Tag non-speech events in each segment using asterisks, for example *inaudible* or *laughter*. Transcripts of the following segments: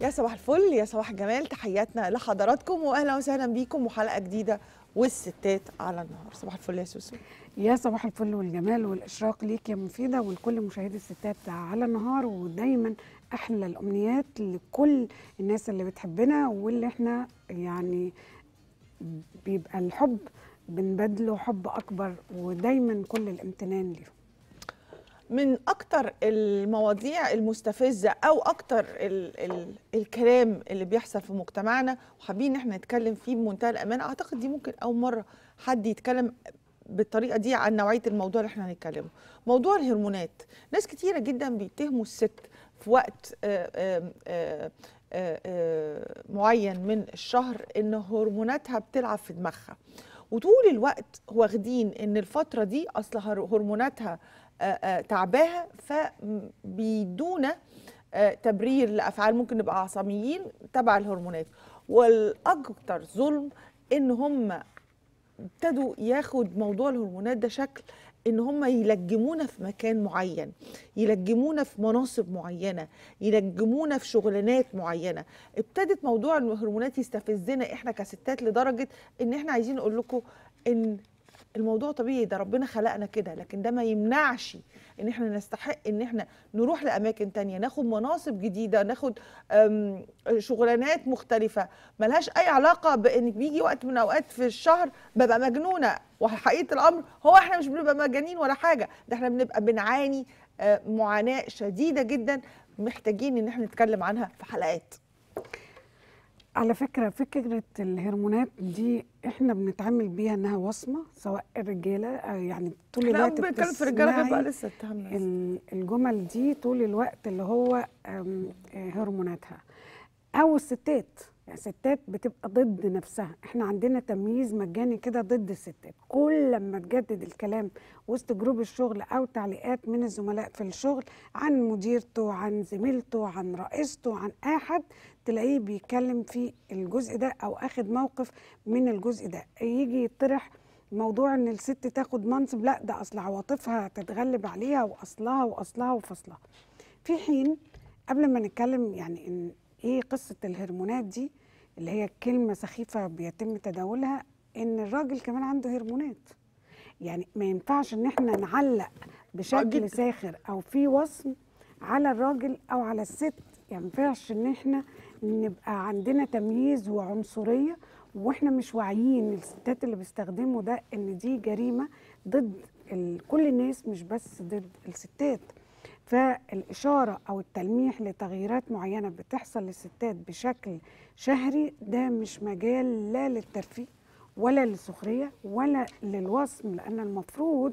يا صباح الفل يا صباح الجمال تحياتنا لحضراتكم واهلا وسهلا بيكم وحلقة جديدة والستات على النهار. صباح الفل يا سوسو. يا صباح الفل والجمال والإشراق ليك يا مفيدة ولكل مشاهدي الستات على النهار ودايما أحلى الأمنيات لكل الناس اللي بتحبنا واللي إحنا يعني بيبقى الحب بنبادله حب أكبر ودايما كل الامتنان ليهم. من أكتر المواضيع المستفزة أو أكتر ال ال الكلام اللي بيحصل في مجتمعنا وحابين إن إحنا نتكلم فيه بمنتهى الأمان. أعتقد دي ممكن أول مرة حد يتكلم بالطريقة دي عن نوعية الموضوع اللي إحنا هنتكلمه. موضوع الهرمونات. ناس كتيرة جدا بيتهموا الست في وقت آآ آآ آآ معين من الشهر إن هرموناتها بتلعب في دماغها. وطول الوقت واخدين إن الفترة دي أصل هرموناتها تعباها فبيدونا تبرير لأفعال ممكن نبقى عصبيين تبع الهرمونات. والاكثر ظلم إن هم ابتدوا ياخد موضوع الهرمونات ده شكل إن هم يلجمونا في مكان معين يلجمونا في مناصب معينة يلجمونا في شغلانات معينة. ابتدت موضوع الهرمونات يستفزنا إحنا كستات لدرجة إن إحنا عايزين نقول لكم إن الموضوع طبيعي ده ربنا خلقنا كده لكن ده ما يمنعش إن إحنا نستحق إن إحنا نروح لأماكن تانية ناخد مناصب جديدة ناخد شغلانات مختلفة ملهاش أي علاقة بإن بيجي وقت من أوقات في الشهر ببقى مجنونة وحقيقة الأمر هو إحنا مش بنبقى مجانين ولا حاجة ده إحنا بنبقى بنعاني معاناة شديدة جدا محتاجين إن إحنا نتكلم عنها في حلقات. على فكرة فكرة الهرمونات دي إحنا بنتعامل بيها إنها وصمة سواء الرجالة يعني طول الوقت لا بنتكلم في الرجالة بيبقى لسه اتهمنا الجمل دي طول الوقت اللي هو هرموناتها. أو الستات يعني الستات بتبقى ضد نفسها. إحنا عندنا تمييز مجاني كده ضد الستات. كل لما تجدد الكلام وسط جروب الشغل أو تعليقات من الزملاء في الشغل عن مديرته عن زميلته عن رئيسته عن احد تلاقيه بيتكلم في الجزء ده أو آخد موقف من الجزء ده. يجي يطرح موضوع إن الست تاخد منصب لأ ده أصل عواطفها تتغلب عليها وأصلها وأصلها وفصلها. في حين قبل ما نتكلم يعني إن إيه قصة الهرمونات دي اللي هي كلمة سخيفة بيتم تداولها إن الراجل كمان عنده هرمونات. يعني ما ينفعش إن إحنا نعلق بشكل ساخر أو في وصم على الراجل أو على الست. يعني ما ينفعش إن إحنا نبقى عندنا تمييز وعنصرية وإحنا مش واعيين الستات اللي بيستخدموا ده إن دي جريمة ضد كل الناس مش بس ضد الستات. فالإشارة أو التلميح لتغييرات معينة بتحصل للستات بشكل شهري ده مش مجال لا للترفيه ولا للسخرية ولا للوصم لأن المفروض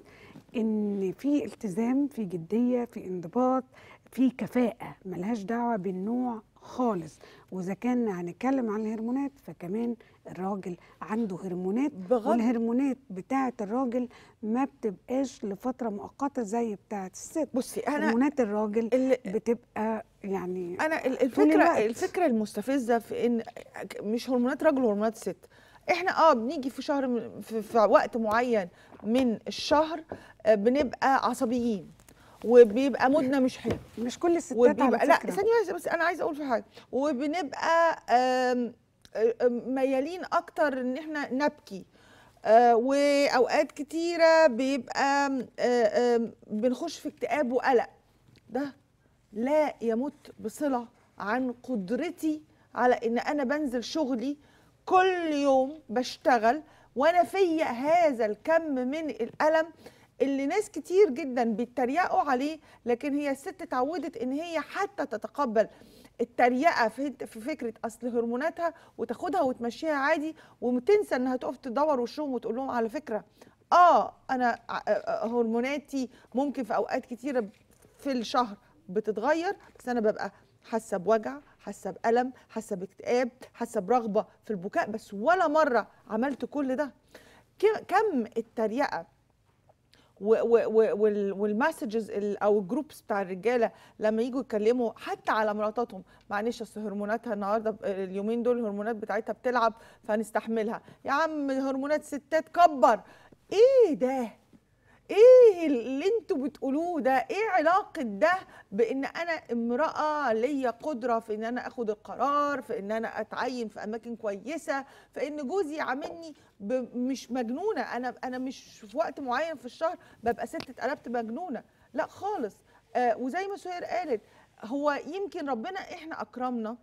إن في التزام في جدية في انضباط في كفاءة ملهاش دعوة بالنوع خالص. وإذا كان هنتكلم عن الهرمونات فكمان الراجل عنده هرمونات بغض والهرمونات بتاعة الراجل ما بتبقاش لفترة مؤقتة زي بتاعة الست. بصي أنا هرمونات الراجل ال- بتبقى يعني أنا الفكرة. الفكرة المستفزة في إن مش هرمونات راجل وهرمونات ست. إحنا آه بنيجي في شهر في, في وقت معين من الشهر آه، بنبقى عصبيين. وبيبقى مودنا مش حلو. مش كل الستات على وبيبقى لا ثانية بس, أنا عايزة أقول في حاجة. وبنبقى ميالين أكتر إن إحنا نبكي. آه، وأوقات كتيرة بيبقى آه، بنخش في اكتئاب وقلق. ده لا يمت بصلة عن قدرتي على إن أنا بنزل شغلي. كل يوم بشتغل وأنا فيا هذا الكم من الألم اللي ناس كتير جدا بيتريقوا عليه لكن هي الست اتعودت إن هي حتى تتقبل التريقة في فكرة أصل هرموناتها وتاخدها وتمشيها عادي وتنسى إنها تقف تدور وشهم وتقول لهم على فكرة آه أنا هرموناتي ممكن في أوقات كتيرة في الشهر بتتغير بس أنا ببقى حاسة بوجع حاسة بألم حاسة باكتئاب حاسة برغبة في البكاء بس ولا مرة عملت كل ده. كم التريقة وال messages أو ال groups بتاع الرجالة لما يجوا يتكلموا حتى على مراتاتهم. معلش أصل هرموناتها النهارده اليومين دول الهرمونات بتاعتها بتلعب فهنستحملها يا عم هرمونات ستات كبر! إيه ده؟ إيه اللي أنتوا بتقولوه ده؟ إيه علاقة ده بإن أنا امرأة ليا قدرة في إن أنا آخد القرار في إن أنا أتعين في أماكن كويسة في ان جوزي عاملني مش مجنونة. أنا أنا مش في وقت معين في الشهر ببقى ست اتقلبت مجنونة. لا خالص. آه وزي ما سهير قالت هو يمكن ربنا إحنا أكرمنا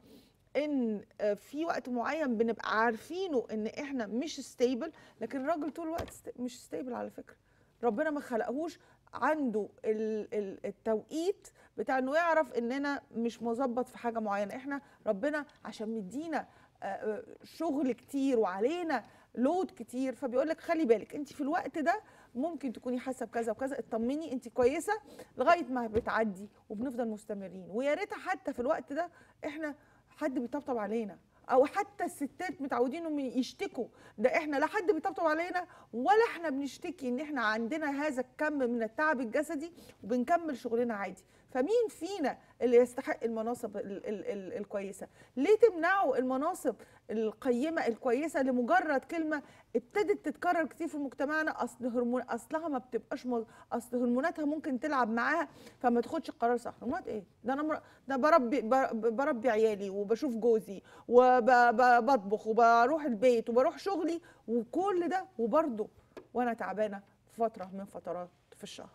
إن آه، في وقت معين بنبقى عارفينه إن إحنا مش ستيبل لكن الراجل طول الوقت مش stable على فكرة. ربنا ما خلقهوش عنده ال- ال- التوقيت بتاع إنه يعرف إننا مش مظبط في حاجة معينة. إحنا ربنا عشان مدينا آه، آه، شغل كتير وعلينا load كتير فبيقول لك خلي بالك أنت في الوقت ده ممكن تكوني حاسة بكذا وكذا اطمني أنت كويسة لغاية ما بتعدي وبنفضل مستمرين. ويا ريت حتى في الوقت ده إحنا حد بيطبطب علينا. أو حتى الستات متعودين إنهم يشتكوا. ده إحنا لا حد بيطبطب علينا ولا إحنا بنشتكي إن إحنا عندنا هذا الكم من التعب الجسدي وبنكمل شغلنا عادي. فمين فينا اللي يستحق المناصب ال ال ال الكويسة؟ ليه تمنعوا المناصب القيمة الكويسة لمجرد كلمة ابتدت تتكرر كتير في مجتمعنا؟ أصل هرمون أصلها ما بتبقاش مز... أصل هرموناتها ممكن تلعب معاها فما تاخدش القرار صح. هرمونات إيه؟ ده أنا مر... ده بربي بر- بربي عيالي وبشوف جوزي وبطبخ وبروح البيت وبروح شغلي وكل ده وبرضه وأنا تعبانة فترة من فترات في الشهر.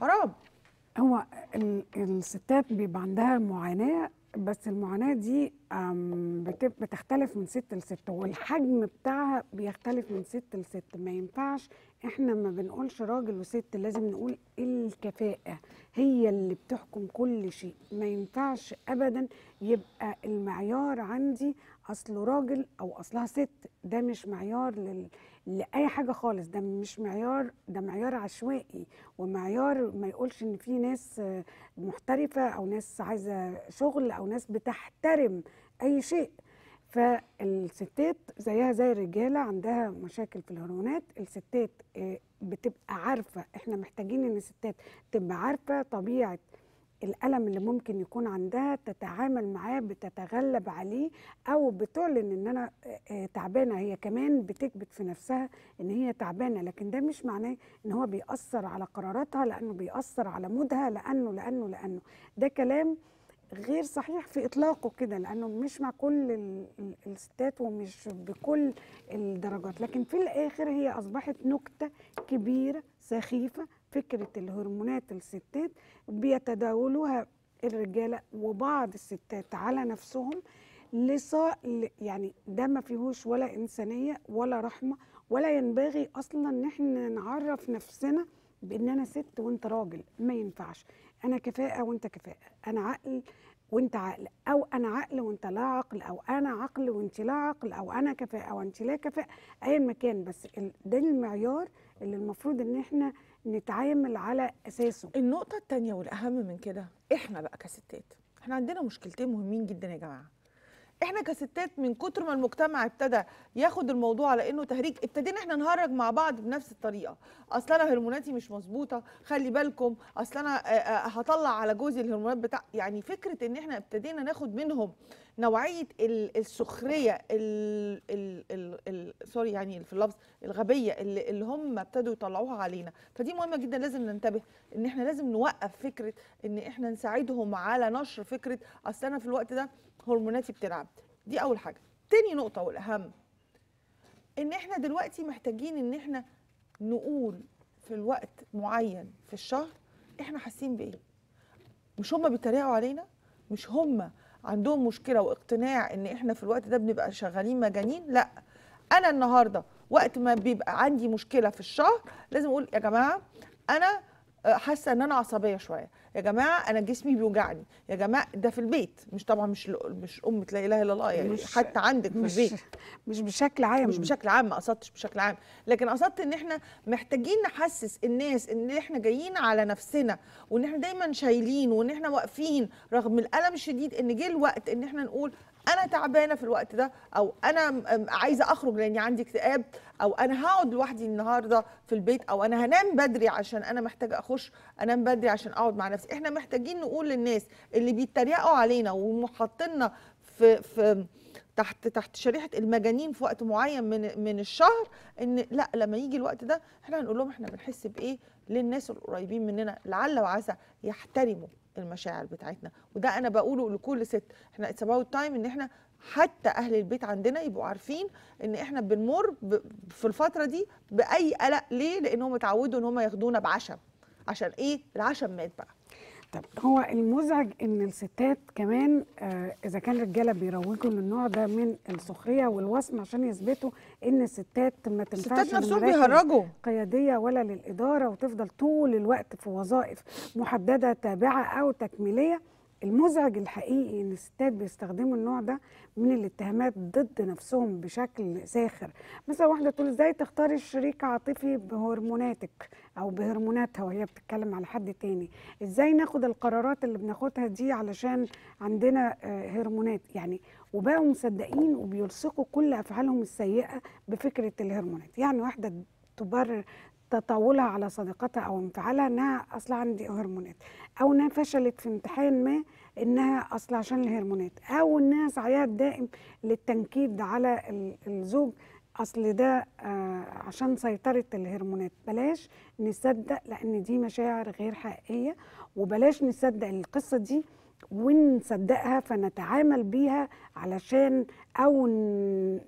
حرام. هو ال- الستات بيبقى عندها معاناة بس المعاناة دي بتختلف من ست لست والحجم بتاعها بيختلف من ست لست. ما ينفعش إحنا ما بنقولش راجل وست لازم نقول الكفاءة هي اللي بتحكم كل شيء. ما ينفعش ابدا يبقى المعيار عندي أصله راجل أو أصلها ست ده مش معيار لل... لأي حاجة خالص ده مش معيار ده معيار عشوائي ومعيار ما يقولش إن في ناس محترفة أو ناس عايزة شغل أو ناس بتحترم أي شيء. فالستات زيها زي الرجالة عندها مشاكل في الهرمونات الستات آه، بتبقى عارفة إحنا محتاجين إن الستات تبقى عارفة طبيعة الألم اللي ممكن يكون عندها تتعامل معاه بتتغلب عليه أو بتعلن إن أنا تعبانة. هي كمان بتكبت في نفسها إن هي تعبانة لكن ده مش معناه إن هو بيأثر على قراراتها لأنه بيأثر على مودها لأنه لأنه لأنه. ده كلام غير صحيح في إطلاقه كده لأنه مش مع كل ال- ال- الستات ومش بكل الدرجات. لكن في الآخر هي أصبحت نكتة كبيرة سخيفة فكرة الهرمونات الستات بيتداولوها الرجالة وبعض الستات على نفسهم لصا ل- يعني ده ما فيهوش ولا إنسانية ولا رحمة ولا ينبغي أصلا إن إحنا نعرف نفسنا بإن أنا ست وأنت راجل. ما ينفعش. أنا كفاءة وأنت كفاءة. أنا عقل وإنت عقل. أو أنا عقل وإنت لا عقل. أو أنا عقل وإنت لا عقل. أو أنا كفاءة وإنت لا كفاءة. ايا مكان بس ال- ده المعيار اللي المفروض إن إحنا نتعامل على أساسه. النقطة التانية والأهم من كده إحنا بقى كستات إحنا عندنا مشكلتين مهمين جدا يا جماعة. إحنا كستات من كتر ما المجتمع ابتدى ياخد الموضوع على إنه تهريج ابتدينا إحنا نهرج مع بعض بنفس الطريقة. أصل أنا هرموناتي مش مظبوطة خلي بالكم آه، آه، هطلع على جوزي الهرمونات بتاع يعني فكرة إن إحنا ابتدينا ناخد منهم نوعية ال- السخرية ال ال ال سوري يعني في اللفظ الغبية اللي, اللي هم ابتدوا يطلعوها علينا. فدي مهمة جدا لازم ننتبه إن إحنا لازم نوقف فكرة إن إحنا نساعدهم على نشر فكرة أصل أنا في الوقت ده هرموناتي بتلعب. دي أول حاجة. تاني نقطة والأهم إن إحنا دلوقتي محتاجين إن إحنا نقول في الوقت معين في الشهر إحنا حاسين بإيه. مش هم بيتريقوا علينا؟ مش هم عندهم مشكلة واقتناع إن إحنا في الوقت ده بنبقى شغالين مجانين؟ لأ. أنا النهارده وقت ما بيبقى عندي مشكلة في الشهر لازم أقول يا جماعة أنا آه، حاسة إن أنا عصبية شوية. يا جماعة أنا جسمي بيوجعني. يا جماعة ده في البيت. مش طبعا مش مش امه لا إله إلا الله. يعني مش- حتى عندك في مش البيت. مش بشكل عام. مش بشكل عام ما قصدتش بشكل عام. لكن قصدت إن إحنا محتاجين نحسس الناس إن إحنا جايين على نفسنا وإن إحنا دايما شايلين وإن إحنا واقفين رغم الألم الشديد إن جه الوقت إن إحنا نقول أنا تعبانة في الوقت ده أو أنا عايزة أخرج لأني عندي اكتئاب أو أنا هقعد لوحدي النهارده في البيت أو أنا هنام بدري عشان أنا محتاجة أخش أنام بدري عشان أقعد مع نفسي. إحنا محتاجين نقول للناس اللي بيتريقوا علينا وحاطيننا في في تحت تحت شريحة المجانين في وقت معين من من الشهر إن لأ لما يجي الوقت ده إحنا هنقول لهم إحنا بنحس بإيه؟ للناس القريبين مننا لعل وعسى يحترموا. المشاعر بتاعتنا. وده أنا بقوله لكل ست. إحنا it's about time إن إحنا حتى أهل البيت عندنا يبقوا عارفين إن إحنا بنمر في الفترة دي بأي قلق. ليه؟ لانهم اتعودوا إن هم ياخدونا بعشم. عشان إيه؟ العشم مات بقى. طب هو المزعج إن الستات كمان آه إذا كان رجالة بيروجوا للنوع ده من السخرية والوصم عشان يثبتوا إن الستات ما تنفعش الستات نفسهم بيهرجوا. قياديه ولا للإدارة وتفضل طول الوقت في وظائف محددة تابعة أو تكميلية. المزعج الحقيقي إن الستات بيستخدموا النوع ده من الاتهامات ضد نفسهم بشكل ساخر. مثلا واحدة تقول إزاي تختاري الشريك عاطفي بهرموناتك؟ أو بهرموناتها وهي بتتكلم على حد تاني. إزاي ناخد القرارات اللي بناخدها دي علشان عندنا آه، هرمونات؟ يعني وبقوا مصدقين وبيلصقوا كل أفعالهم السيئة بفكرة الهرمونات. يعني واحدة تبرر تطاولها على صديقتها أو انفعالها إنها أصلا عندي هرمونات أو إنها فشلت في امتحان ما إنها أصلا عشان الهرمونات أو إنها سعيها الدائم للتنكيد على ال- الزوج أصل ده آه عشان سيطرة الهرمونات بلاش نصدق لأن دي مشاعر غير حقيقية وبلاش نصدق القصة دي ونصدقها فنتعامل بيها علشان أو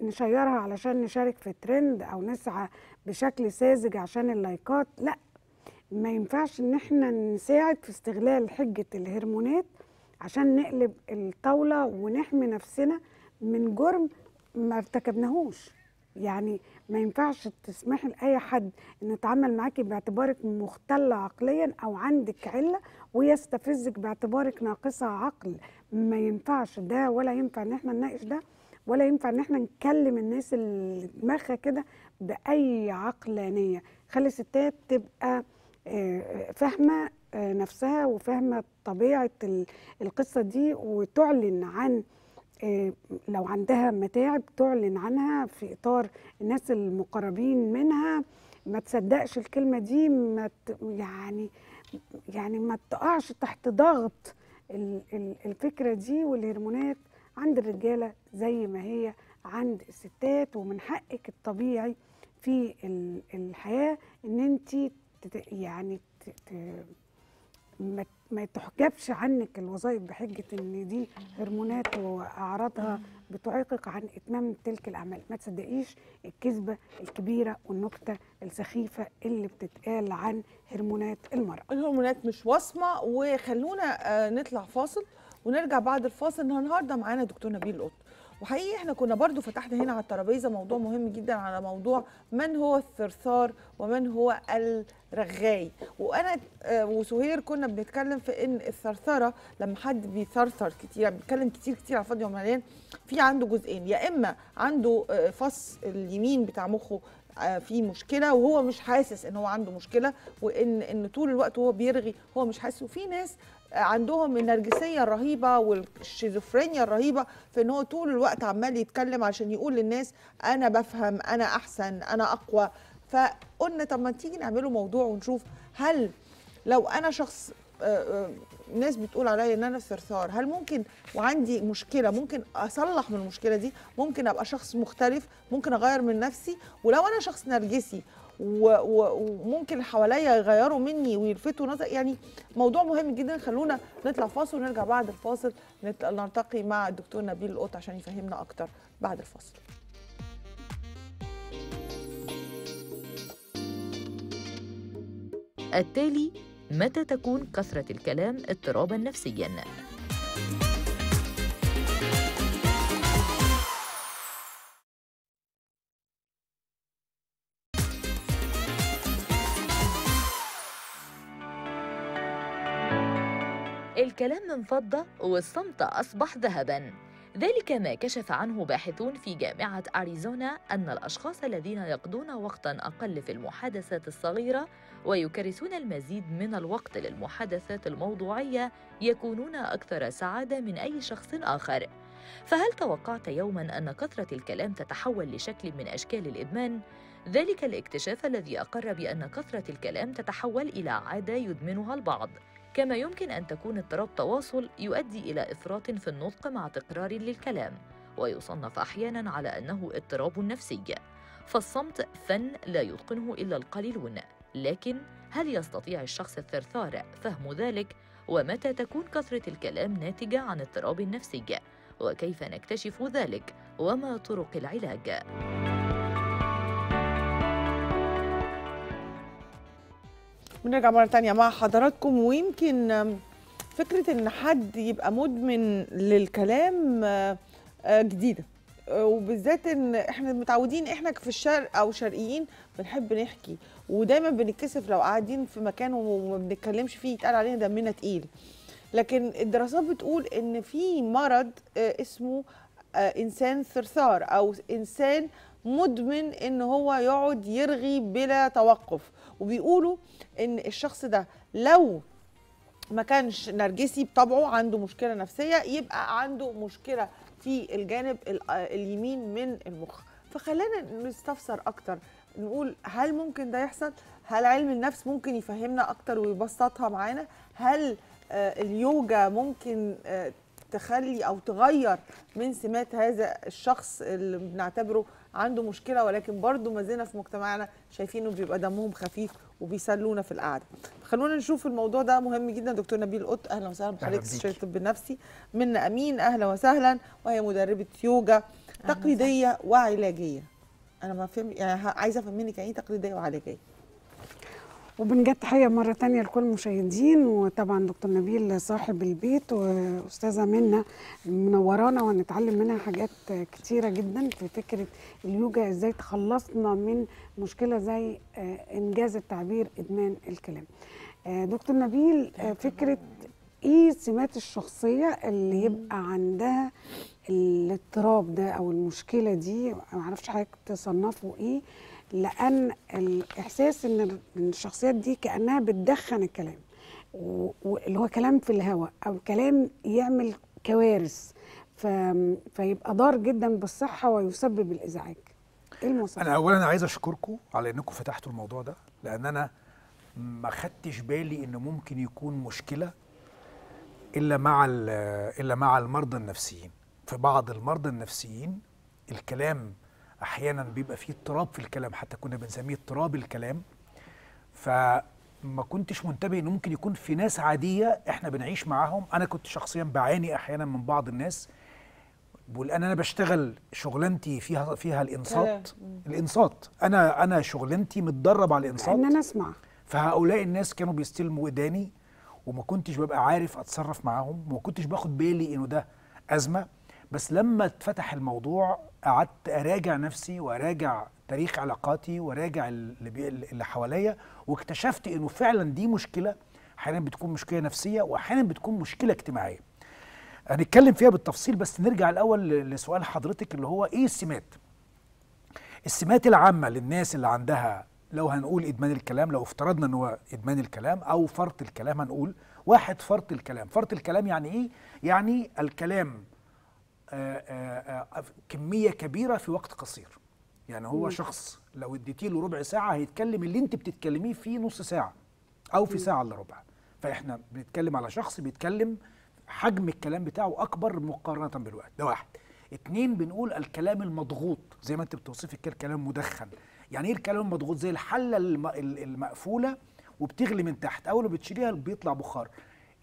نشيرها علشان نشارك في ترند أو نسعى بشكل ساذج عشان اللايكات. لأ ما ينفعش إن إحنا نساعد في استغلال حجة الهرمونات عشان نقلب الطاولة ونحمي نفسنا من جرم ما ارتكبناهوش. يعني ما ينفعش تسمحي لأي حد ان يتعامل معاكي باعتبارك مختلة عقليا أو عندك علة ويستفزك باعتبارك ناقصة عقل. ما ينفعش ده ولا ينفع إن إحنا نناقش ده ولا ينفع إن إحنا نكلم الناس اللي دماغها كده بأي عقلانية. خلي الستات تبقى آه، فاهمة آه، نفسها وفاهمة طبيعة ال- القصة دي وتعلن عن لو عندها متاعب تعلن عنها في إطار الناس المقربين منها. ما تصدقش الكلمة دي ما يعني يعني ما تقعش تحت ضغط ال- ال- الفكرة دي والهرمونات عند الرجالة زي ما هي عند الستات. ومن حقك الطبيعي في ال- الحياة إن انت يعني ما ما تحجبش عنك الوظائف بحجة إن دي هرمونات وأعراضها بتعيقك عن إتمام تلك الأعمال. ما تصدقيش الكذبة الكبيرة والنكتة السخيفة اللي بتتقال عن هرمونات المرأة. الهرمونات مش وصمه وخلونا آه، نطلع فاصل ونرجع بعد الفاصل. النهارده معانا دكتور نبيل القط وحقيقي إحنا كنا برضو فتحنا هنا على الترابيزة موضوع مهم جدا على موضوع من هو الثرثار ومن هو الرغاي. وأنا آه، وسهير كنا بنتكلم في إن الثرثرة لما حد بيثرثر كتير بيتكلم كتير كتير على الفاضي ومليان في عنده جزئين يا إما عنده آه، فص اليمين بتاع مخه آه، في مشكلة وهو مش حاسس إن هو عنده مشكلة وإن إن طول الوقت وهو بيرغي هو مش حاسس وفي ناس عندهم النرجسية الرهيبة والشيزوفرينيا الرهيبة في إن هو طول الوقت عمال يتكلم عشان يقول للناس أنا بفهم أنا أحسن أنا أقوى. فقلنا طب ما تيجي نعمله موضوع ونشوف هل لو أنا شخص آه، آه، ناس بتقول عليا إن أنا ثرثار هل ممكن وعندي مشكلة ممكن أصلح من المشكلة دي؟ ممكن أبقى شخص مختلف ممكن أغير من نفسي؟ ولو أنا شخص نرجسي وممكن حواليا يغيروا مني ويلفتوا نظر يعني موضوع مهم جدا. خلونا نطلع فاصل ونرجع بعد الفاصل نلتقي مع الدكتور نبيل القط عشان يفهمنا أكتر بعد الفاصل. التالي متى تكون كثرة الكلام اضطرابا نفسيا؟ الكلام من فضة والصمت أصبح ذهبا ذلك ما كشف عنه باحثون في جامعة أريزونا أن الأشخاص الذين يقضون وقتا أقل في المحادثات الصغيرة ويكرسون المزيد من الوقت للمحادثات الموضوعية يكونون أكثر سعادة من أي شخص آخر. فهل توقعت يوما أن كثرة الكلام تتحول لشكل من أشكال الإدمان؟ ذلك الاكتشاف الذي أقر بأن كثرة الكلام تتحول إلى عادة يدمنها البعض. كما يمكن أن تكون اضطراب تواصل يؤدي إلى إفراط في النطق مع تكرار للكلام. ويصنف أحيانا على أنه اضطراب نفسي. فالصمت فن لا يتقنه إلا القليلون لكن هل يستطيع الشخص الثرثار فهم ذلك؟ ومتى تكون كثرة الكلام ناتجة عن اضطراب نفسي؟ وكيف نكتشف ذلك؟ وما طرق العلاج؟ بنرجع مرة تانية مع حضراتكم. ويمكن آم، فكرة إن حد يبقى مدمن للكلام آه، آه، جديدة. آه، وبالذات إن إحنا متعودين إحنا في الشرق أو شرقيين بنحب نحكي. ودايما بنتكسف لو قاعدين في مكان وما بنتكلمش فيه يتقال علينا دمنا تقيل. لكن الدراسات بتقول إن في مرض اسمه إنسان ثرثار أو إنسان مدمن إن هو يقعد يرغي بلا توقف. وبيقولوا إن الشخص ده لو ما كانش نرجسي بطبعه عنده مشكلة نفسية يبقى عنده مشكلة في الجانب ال- اليمين من المخ. فخلينا نستفسر أكتر. نقول هل ممكن ده يحصل؟ هل علم النفس ممكن يفهمنا أكتر ويبسطها معانا؟ هل آه اليوجا ممكن آه تخلي أو تغير من سمات هذا الشخص اللي بنعتبره عنده مشكلة ولكن برضه ما زلنا في مجتمعنا شايفينه بيبقى دمهم خفيف وبيسلونا في القعدة. خلونا نشوف الموضوع ده مهم جدا. دكتور نبيل قط أهلا وسهلا. بحضرتك. استشاري الطب النفسي منا أمين أهلا وسهلا. وهي مدربة يوجا تقليدية وعلاجية. أنا ما فهم يعني عايزة أفهم منك يعني إيه تقليدية وعلاجية؟ وبنجد تحية مرة تانية لكل المشاهدين وطبعا دكتور نبيل صاحب البيت وأستاذة منا منورانا ونتعلم منها حاجات كتيرة جدا في فكرة اليوجا إزاي تخلصنا من مشكلة زي آه، إنجاز التعبير إدمان الكلام. آه، دكتور نبيل آه، فكرة إيه سمات الشخصية اللي يبقى عندها الاضطراب ده أو المشكلة دي؟ ما أعرفش حضرتك تصنفه إيه. لأن الإحساس إن الشخصيات دي كأنها بتدخن الكلام. واللي هو كلام في الهواء أو كلام يعمل كوارث ف... فيبقى ضار جدا بالصحة ويسبب الإزعاج. إيه المواصفات أنا اولا عايز أشكركم على إنكم فتحتوا الموضوع ده لأن أنا ما خدتش بالي انه ممكن يكون مشكلة إلا مع ال- إلا مع المرضى النفسيين. في بعض المرضى النفسيين الكلام أحيانا بيبقى فيه اضطراب في الكلام حتى كنا بنسميه اضطراب الكلام. فما كنتش منتبه إنه ممكن يكون في ناس عادية إحنا بنعيش معاهم. أنا كنت شخصيا بعاني أحيانا من بعض الناس. ولان أنا بشتغل شغلانتي فيها فيها الإنصات. الإنصات. أنا أنا شغلانتي متدرب على الإنصات. ان أنا أسمع. فهؤلاء الناس كانوا بيستلموا وداني وما كنتش ببقى عارف أتصرف معاهم وما كنتش باخد بالي إنه ده أزمة. بس لما اتفتح الموضوع قعدت أراجع نفسي وأراجع تاريخ علاقاتي وراجع اللي, اللي حواليا واكتشفت إنه فعلا دي مشكلة أحيانا بتكون مشكلة نفسية واحيانا بتكون مشكلة اجتماعية. هنتكلم فيها بالتفصيل بس نرجع الأول لسؤال حضرتك اللي هو إيه السمات؟ السمات العامة للناس اللي عندها لو هنقول إدمان الكلام لو افترضنا إن هو إدمان الكلام أو فرط الكلام هنقول واحد فرط الكلام. فرط الكلام يعني إيه؟ يعني الكلام آآ آآ آآ كمية كبيرة في وقت قصير. يعني هو شخص لو اديتي له ربع ساعة هيتكلم اللي انت بتتكلميه فيه نص ساعة أو في ساعة إلا ربع. فإحنا بنتكلم على شخص بيتكلم حجم الكلام بتاعه أكبر مقارنة بالوقت. ده واحد. اتنين بنقول الكلام المضغوط زي ما انت بتوصفي كده الكلام مدخن. يعني إيه الكلام المضغوط؟ زي الحلة الم- ال- المقفولة وبتغلي من تحت. أول ما بتشيليها بيطلع بخار.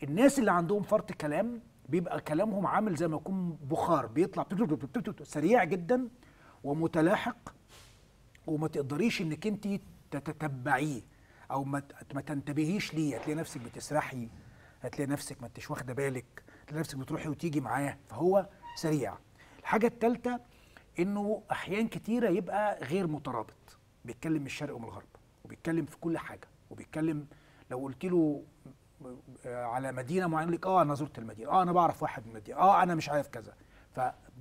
الناس اللي عندهم فرط كلام بيبقى كلامهم عامل زي ما يكون بخار بيطلع سريع جدا ومتلاحق وما تقدريش إنك انت تتتبعيه أو ما تنتبهيش ليه. هتلاقي نفسك بتسرحي هتلاقي نفسك ما انتش واخدة بالك هتلاقي نفسك بتروحي وتيجي معاه فهو سريع. الحاجة الثالثه إنه أحيان كتيرة يبقى غير مترابط. بيتكلم من الشرق ومن الغرب وبيتكلم في كل حاجة وبيتكلم لو قلت له على مدينة معينة يقول لك آه أنا زرت المدينة آه أنا بعرف واحد من المدينة آه أنا مش عارف كذا.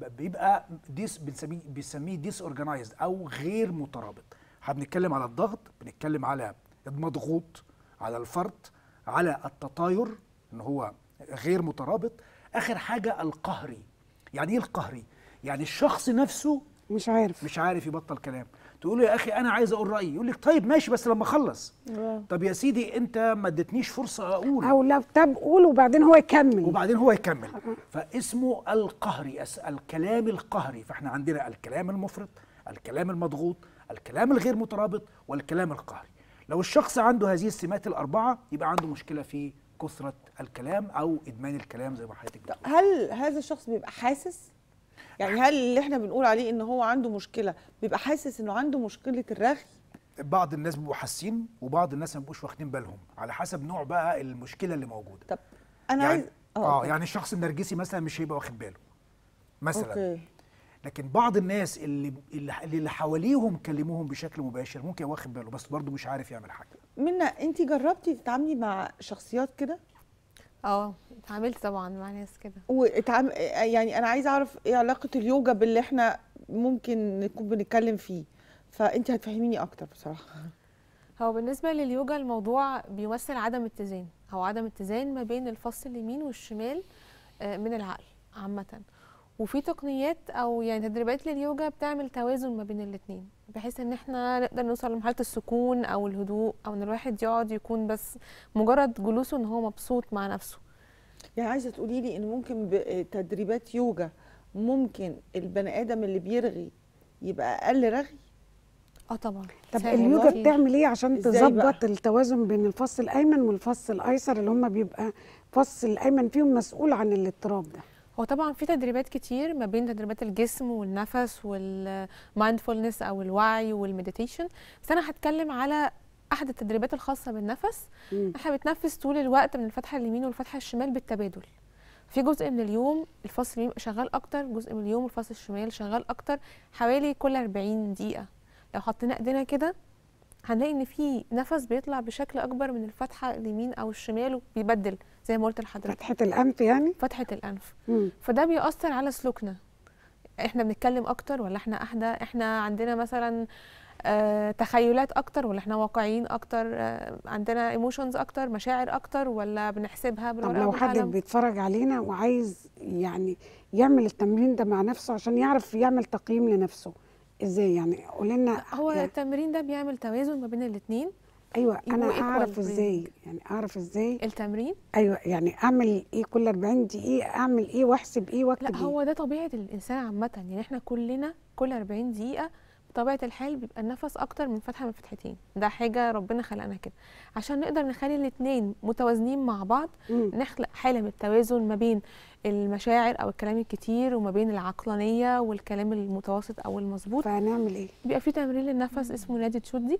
فبيبقى dis بنسميه بنسميه disorganized أو غير مترابط. إحنا بنتكلم على الضغط بنتكلم على المضغوط على الفرط على التطاير إن هو غير مترابط. آخر حاجة القهري. يعني إيه القهري؟ يعني الشخص نفسه مش عارف. مش عارف يبطل كلام. تقول له يا أخي أنا عايز أقول رأيي. يقول لك طيب ماشي بس لما أخلص. طب يا سيدي أنت ما اديتنيش فرصة أقول. أو لا طب قول وبعدين هو يكمل. وبعدين هو يكمل. فاسمه القهري الكلام القهري. فإحنا عندنا الكلام المفرط الكلام المضغوط الكلام الغير مترابط والكلام القهري. لو الشخص عنده هذه السمات الأربعة يبقى عنده مشكلة في كثرة الكلام أو إدمان الكلام زي ما حضرتك هل هذا الشخص بيبقى حاسس؟ يعني هل اللي إحنا بنقول عليه إن هو عنده مشكلة بيبقى حاسس إنه عنده مشكلة الرغي بعض الناس بيبقوا حاسين وبعض الناس ما بيبقوش واخدين بالهم على حسب نوع بقى المشكلة اللي موجودة. طب أنا يعني عايز آه يعني الشخص النرجسي مثلا مش هيبقى واخد باله مثلا. أوكي. لكن بعض الناس اللي اللي اللي حواليهم كلموهم بشكل مباشر ممكن واخد باله بس برضه مش عارف يعمل حاجة. منى انت جربتي تتعاملي مع شخصيات كده؟ آه اتعاملت طبعا مع ناس كده. واتعام... يعني أنا عايزة أعرف إيه علاقة اليوجا باللي إحنا ممكن نكون بنتكلم فيه. فانت هتفهميني أكتر بصراحة. هو بالنسبة لليوجا الموضوع بيمثل عدم اتزان. أو عدم اتزان ما بين الفص اليمين والشمال آه، من العقل عامة. وفي تقنيات أو يعني تدريبات لليوجا بتعمل توازن ما بين الاتنين. بحيث إن إحنا نقدر نوصل لمرحلة السكون أو الهدوء أو إن الواحد يقعد يكون بس مجرد جلوسه إن هو مبسوط مع نفسه يعني عايزة تقولي لي إن ممكن بتدريبات يوجا ممكن البني آدم اللي بيرغي يبقى أقل رغي آه طبعا طب اليوجا. بتعمل إيه عشان؟ تظبط التوازن بين الفص الأيمن والفص الأيسر اللي هم بيبقى الفص الأيمن فيهم مسؤول عن الاضطراب ده هو طبعا في تدريبات كتير ما بين تدريبات الجسم والنفس وال mindfulness أو الوعي وال meditation بس أنا هتكلم على أحد التدريبات الخاصة بالنفس. مم. إحنا بنتنفس طول الوقت من الفتحة اليمين والفتحة الشمال بالتبادل. في جزء من اليوم الفص اليمين شغال أكتر جزء من اليوم الفص الشمال شغال أكتر حوالي كل 40 دقيقة. لو حطينا إيدينا كده هنلاقي إن في نفس بيطلع بشكل أكبر من الفتحة اليمين أو الشمال وبيبدل زي ما قلت لحضرتك. فتحة الأنف يعني؟ فتحة الأنف. مم. فده بيأثر على سلوكنا. إحنا بنتكلم أكتر ولا إحنا أهدى؟ إحنا عندنا مثلا آه تخيلات أكتر ولا إحنا واقعيين أكتر؟ آه عندنا ايموشنز أكتر مشاعر أكتر ولا بنحسبها طب لو حد بيتفرج علينا وعايز يعني يعمل التمرين ده مع نفسه عشان يعرف يعمل تقييم لنفسه إزاي يعني؟ قولي لنا هو يعني التمرين ده بيعمل توازن ما بين الاثنين أيوه أنا equal أعرف brain. إزاي يعني أعرف إزاي؟ التمرين؟ أيوه يعني أعمل إيه كل 40 دقيقة أعمل إيه وأحسب إيه وأكتب لا إيه؟ هو ده طبيعة الإنسان عامة. يعني إحنا كلنا كل 40 دقيقة بطبيعة الحال بيبقى النفس أكتر من فتحة من فتحتين ده حاجة ربنا خلقنا كده. عشان نقدر نخلي الاثنين متوازنين مع بعض مم. نخلق حالة من التوازن ما بين المشاعر أو الكلام الكتير وما بين العقلانية والكلام المتوسط أو المظبوط. فهنعمل إيه؟ بيبقى في تمرين للنفس اسمه نادي شودي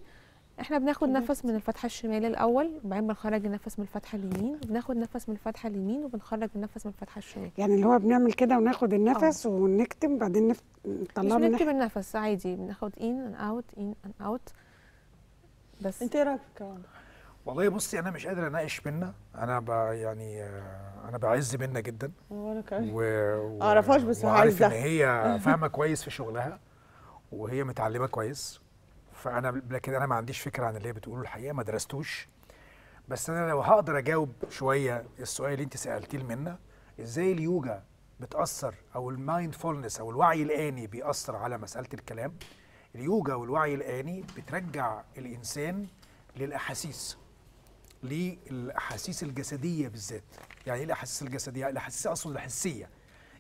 إحنا بناخد نفس من الفتحة الشمال الأول وبعدين بنخرج النفس من الفتحة اليمين وبناخد نفس من الفتحة اليمين وبنخرج النفس من الفتحة الشمال يعني اللي هو بنعمل كده وناخد النفس ونكتم بعدين نف... مش نطلعه من بنكتم ناحية- النفس عادي. بناخد in in out in in out بس. أنت إيه رأيك في الكلام ده؟ والله بصي أنا مش قادر أناقش منا أنا ب يعني آه، أنا بعز منا جدا. وأنا كمان و... و... أعرفهاش بس وعارف إن. هي *laughs* فاهمة كويس في شغلها وهي متعلمة كويس. فأنا لكن أنا ما عنديش فكرة عن اللي هي بتقوله الحقيقة ما درستوش. بس أنا لو هقدر أجاوب شوية السؤال اللي أنت سألتيه لمنى إزاي اليوجا بتأثر أو المايندفولنس أو الوعي الآني بيأثر على مسألة الكلام؟ اليوجا والوعي الآني بترجع الإنسان للأحاسيس. للأحاسيس الجسدية بالذات. يعني إيه الأحاسيس الجسدية؟ الأحاسيس أصلا الحسية.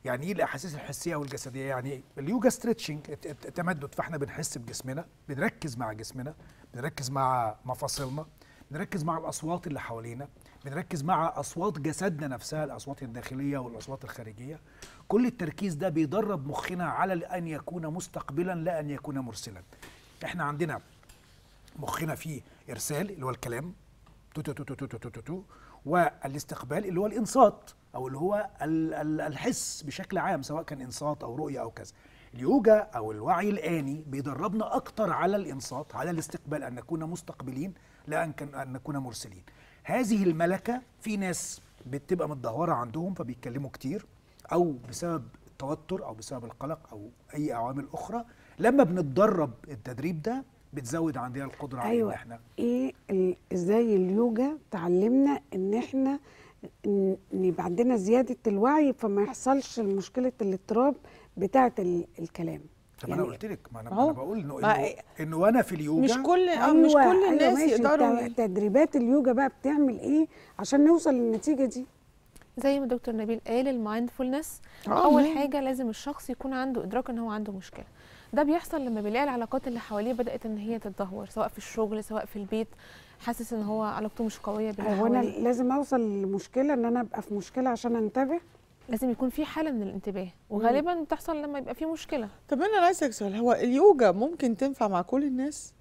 يعني إيه الأحاسيس الحسية والجسدية؟ يعني اليوجا ستريتشنج التمدد فإحنا بنحس بجسمنا بنركز مع جسمنا بنركز مع مفاصلنا بنركز مع الأصوات اللي حوالينا بنركز مع أصوات جسدنا نفسها الأصوات الداخلية والأصوات الخارجية. كل التركيز ده بيدرب مخنا على ان يكون مستقبلا لا ان يكون مرسلا. إحنا عندنا مخنا فيه إرسال اللي هو الكلام تو تو تو تو تو تو تو والاستقبال اللي هو الانصات أو اللي هو الحس بشكل عام سواء كان انصات أو رؤية أو كذا. اليوجا أو الوعي الآني بيدربنا أكتر على الانصات على الاستقبال أن نكون مستقبلين لا أن نكون مرسلين. هذه الملكة في ناس بتبقى متدهورة عندهم فبيتكلموا كتير أو بسبب التوتر أو بسبب القلق أو أي عوامل أخرى. لما بنتدرب التدريب ده بتزود عندنا القدرة على إن أيوه إحنا إيه إزاي اليوجا تعلمنا إن إحنا نبقى عندنا زيادة الوعي فما يحصلش مشكلة الاضطراب بتاعة ال- الكلام طب أنا قلت لك ما أنا. أنا بقول انه انه, إنه وأنا في اليوجا مش كل آه مش كل الناس ماشي. يقدروا تدريبات اليوجا بقى بتعمل إيه عشان نوصل للنتيجة دي زي ما دكتور نبيل قال المايندفولنس آه، أول. حاجة لازم الشخص يكون عنده إدراك إن هو عنده مشكلة ده بيحصل لما بيلاقي العلاقات اللي حواليه بدأت إن هي تتدهور سواء في الشغل سواء في البيت. حاسس إن هو علاقته مش قوية باللي هو أنا لازم أوصل لمشكلة إن أنا أبقى في مشكلة عشان أنتبه؟ لازم يكون في حالة من الانتباه. وغالبا بتحصل لما يبقى في مشكلة. طب أنا عايز أسألك سؤال هو اليوجا ممكن تنفع مع كل الناس؟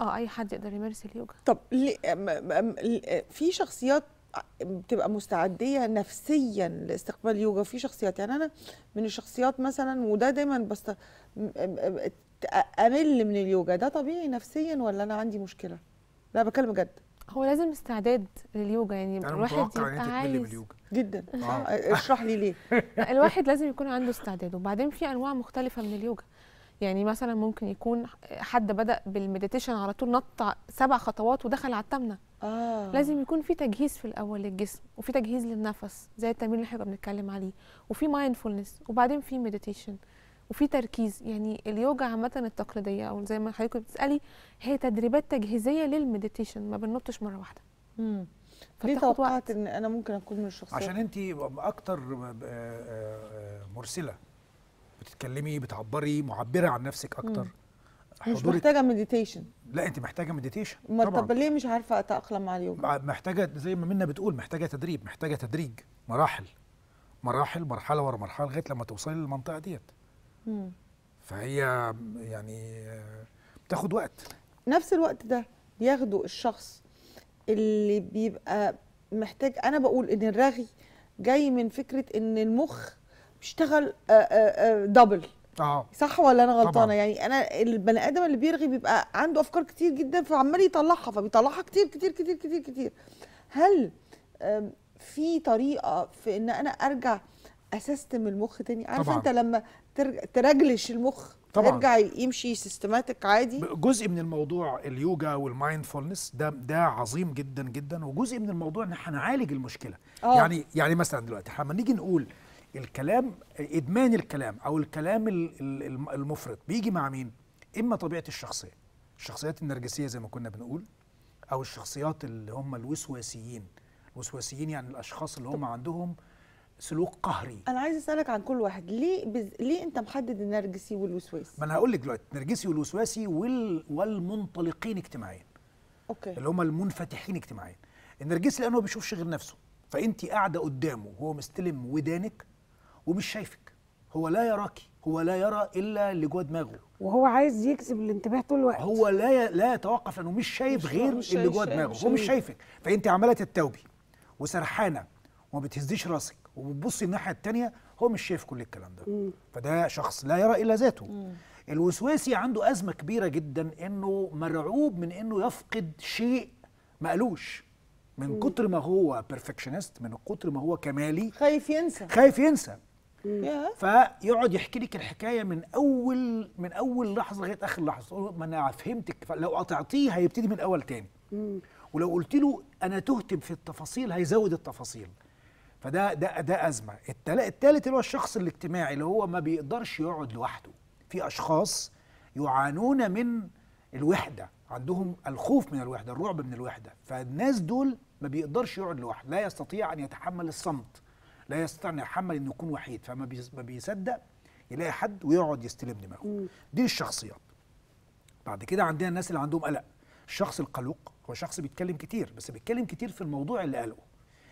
آه أي حد يقدر يمارس اليوجا. طب في شخصيات بتبقى مستعدية نفسيا لاستقبال اليوجا وفي شخصيات يعني أنا من الشخصيات مثلا وده دايما م- أمل من اليوجا. ده طبيعي نفسيا ولا أنا عندي مشكلة؟ لا بكلم بجد. هو لازم استعداد لليوجا يعني أنا الواحد متوقع إن يبقى عايز باليوجا. جدا. آه. اشرح لي ليه. *laughs* الواحد لازم يكون عنده استعداد وبعدين في أنواع مختلفة من اليوجا. يعني مثلا ممكن يكون حد بدأ بالمديتيشن على طول نط سبع خطوات ودخل على الثامنه آه. لازم يكون في تجهيز في الأول للجسم وفي تجهيز للنفس زي التمرين اللي إحنا بنتكلم عليه وفي mindfulness وبعدين في meditation وفي تركيز. يعني اليوجا عامة التقليدية أو زي ما حضرتك بتسألي هي تدريبات تجهيزية لل meditation ما بننطش مرة واحدة. مم. ليه توقعت. إن أنا ممكن أكون من الشخصيات؟ عشان انت أكتر آه، آه، مرسلة. بتتكلمي بتعبري معبرة عن نفسك أكتر. مش محتاجة مديتيشن لا انت محتاجة meditation طب ليه مش عارفة أتأقلم مع اليوجا؟ مع- محتاجة زي ما منا بتقول محتاجة تدريب محتاجة تدريج. مراحل. مراحل مرحلة ورا مرحلة لغاية لما توصلي للمنطقة ديت. مم. فهي يعني بتاخد وقت. نفس الوقت ده بياخده الشخص اللي بيبقى محتاج أنا بقول إن الرغي جاي من فكرة إن المخ بيشتغل آه، آه، آه، دبل آه صح ولا أنا غلطانة طبعاً. يعني أنا البني آدم اللي بيرغي بيبقى عنده أفكار كتير جدا فعمال يطلعها فبيطلعها كتير كتير كتير كتير كتير هل في طريقة في إن أنا أرجع أ system المخ تاني عارف طبعاً. أنت لما ترج- ترجلش المخ طبعاً. يرجع يمشي systematic عادي جزء من الموضوع اليوجا وال mindfulness ده ده عظيم جدا جدا وجزء من الموضوع إن إحنا نعالج المشكلة آه. يعني يعني مثلا دلوقتي لما نيجي نقول الكلام إدمان الكلام أو الكلام ال- ال- الم- المفرط بيجي مع مين؟ إما طبيعة الشخصية الشخصيات النرجسية زي ما كنا بنقول أو الشخصيات اللي هم الوسواسيين. الوسواسيين يعني الأشخاص اللي هم عندهم سلوك قهري. أنا عايز أسألك عن كل واحد ليه بز... ليه أنت محدد النرجسي والوسواس ما أنا هقول لك دلوقتي النرجسي والوسواسي وال والمنطلقين اجتماعيا. أوكي. اللي هم المنفتحين اجتماعيا. النرجسي لأنه ما بيشوفش غير نفسه فأنت قاعدة قدامه هو مستلم ودانك ومش شايفك. هو لا يراكي هو لا يرى إلا اللي جوه دماغه. وهو عايز يجذب الانتباه طول الوقت. هو لا ي- لا يتوقف لأنه مش شايف مش- غير مش اللي جوه دماغه. مش هو مش شايف. شايفك. فأنت عمالة تتوبي وسرحانة وما بتهزيش راسك وبتبصي الناحية التانية هو مش شايف كل الكلام ده. فده شخص لا يرى إلا ذاته. الوسواسي عنده أزمة كبيرة جدا إنه مرعوب من إنه يفقد شيء مقلوش. من كتر ما هو بيرفكشنست من كتر ما هو كمالي خايف ينسى. خايف ينسى. فيقعد يحكي لك الحكاية من اول من أول لحظة لغاية آخر لحظة. ما أنا فهمتك. لو قطعتيه هيبتدي من الأول تاني. ولو قلت له أنا تهت في التفاصيل هيزود التفاصيل. فده ده ده أزمة. التالت اللي هو الشخص الاجتماعي اللي هو ما بيقدرش يقعد لوحده. في أشخاص يعانون من الوحدة. عندهم الخوف من الوحدة الرعب من الوحدة. فالناس دول ما بيقدرش يقعد لوحده. لا يستطيع أن يتحمل الصمت. لا يستطيع أن يتحمل إنه يكون وحيد فما بيصدق يلاقي حد ويقعد يستلم دماغه. دي الشخصيات. بعد كده عندنا الناس اللي عندهم قلق. الشخص القلق هو شخص بيتكلم كتير بس بيتكلم كتير في الموضوع اللي قلقه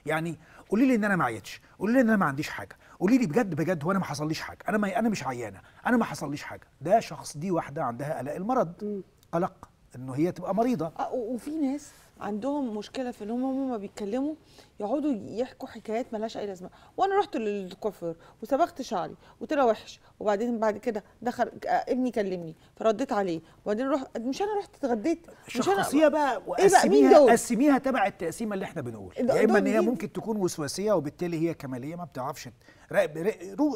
يعني قولي لي إن أنا ما عيتش قولي لي إن أنا ما عنديش حاجة قولي لي بجد بجد هو أنا ما حصليش حاجة أنا ما أنا مش عيانة أنا ما حصليش حاجة. ده شخص دي واحدة عندها قلق. المرض قلق إنه هي تبقى مريضة. آه، وفي ناس عندهم مشكلة في إن هم هم بيتكلموا يقعدوا يحكوا حكايات ملهاش أي لازمة. وأنا رحت للكوافير وصبغت شعري وطلع وحش وبعدين بعد كده دخل آه، ابني كلمني فرديت عليه. وبعدين رحت مش أنا رحت اتغديت. مش شخصية بقى إيه وقسميها دول؟ قسميها تبع التقسيمة اللي إحنا بنقول يا إما إن هي ممكن تكون وسواسية وبالتالي هي كمالية ما بتعرفش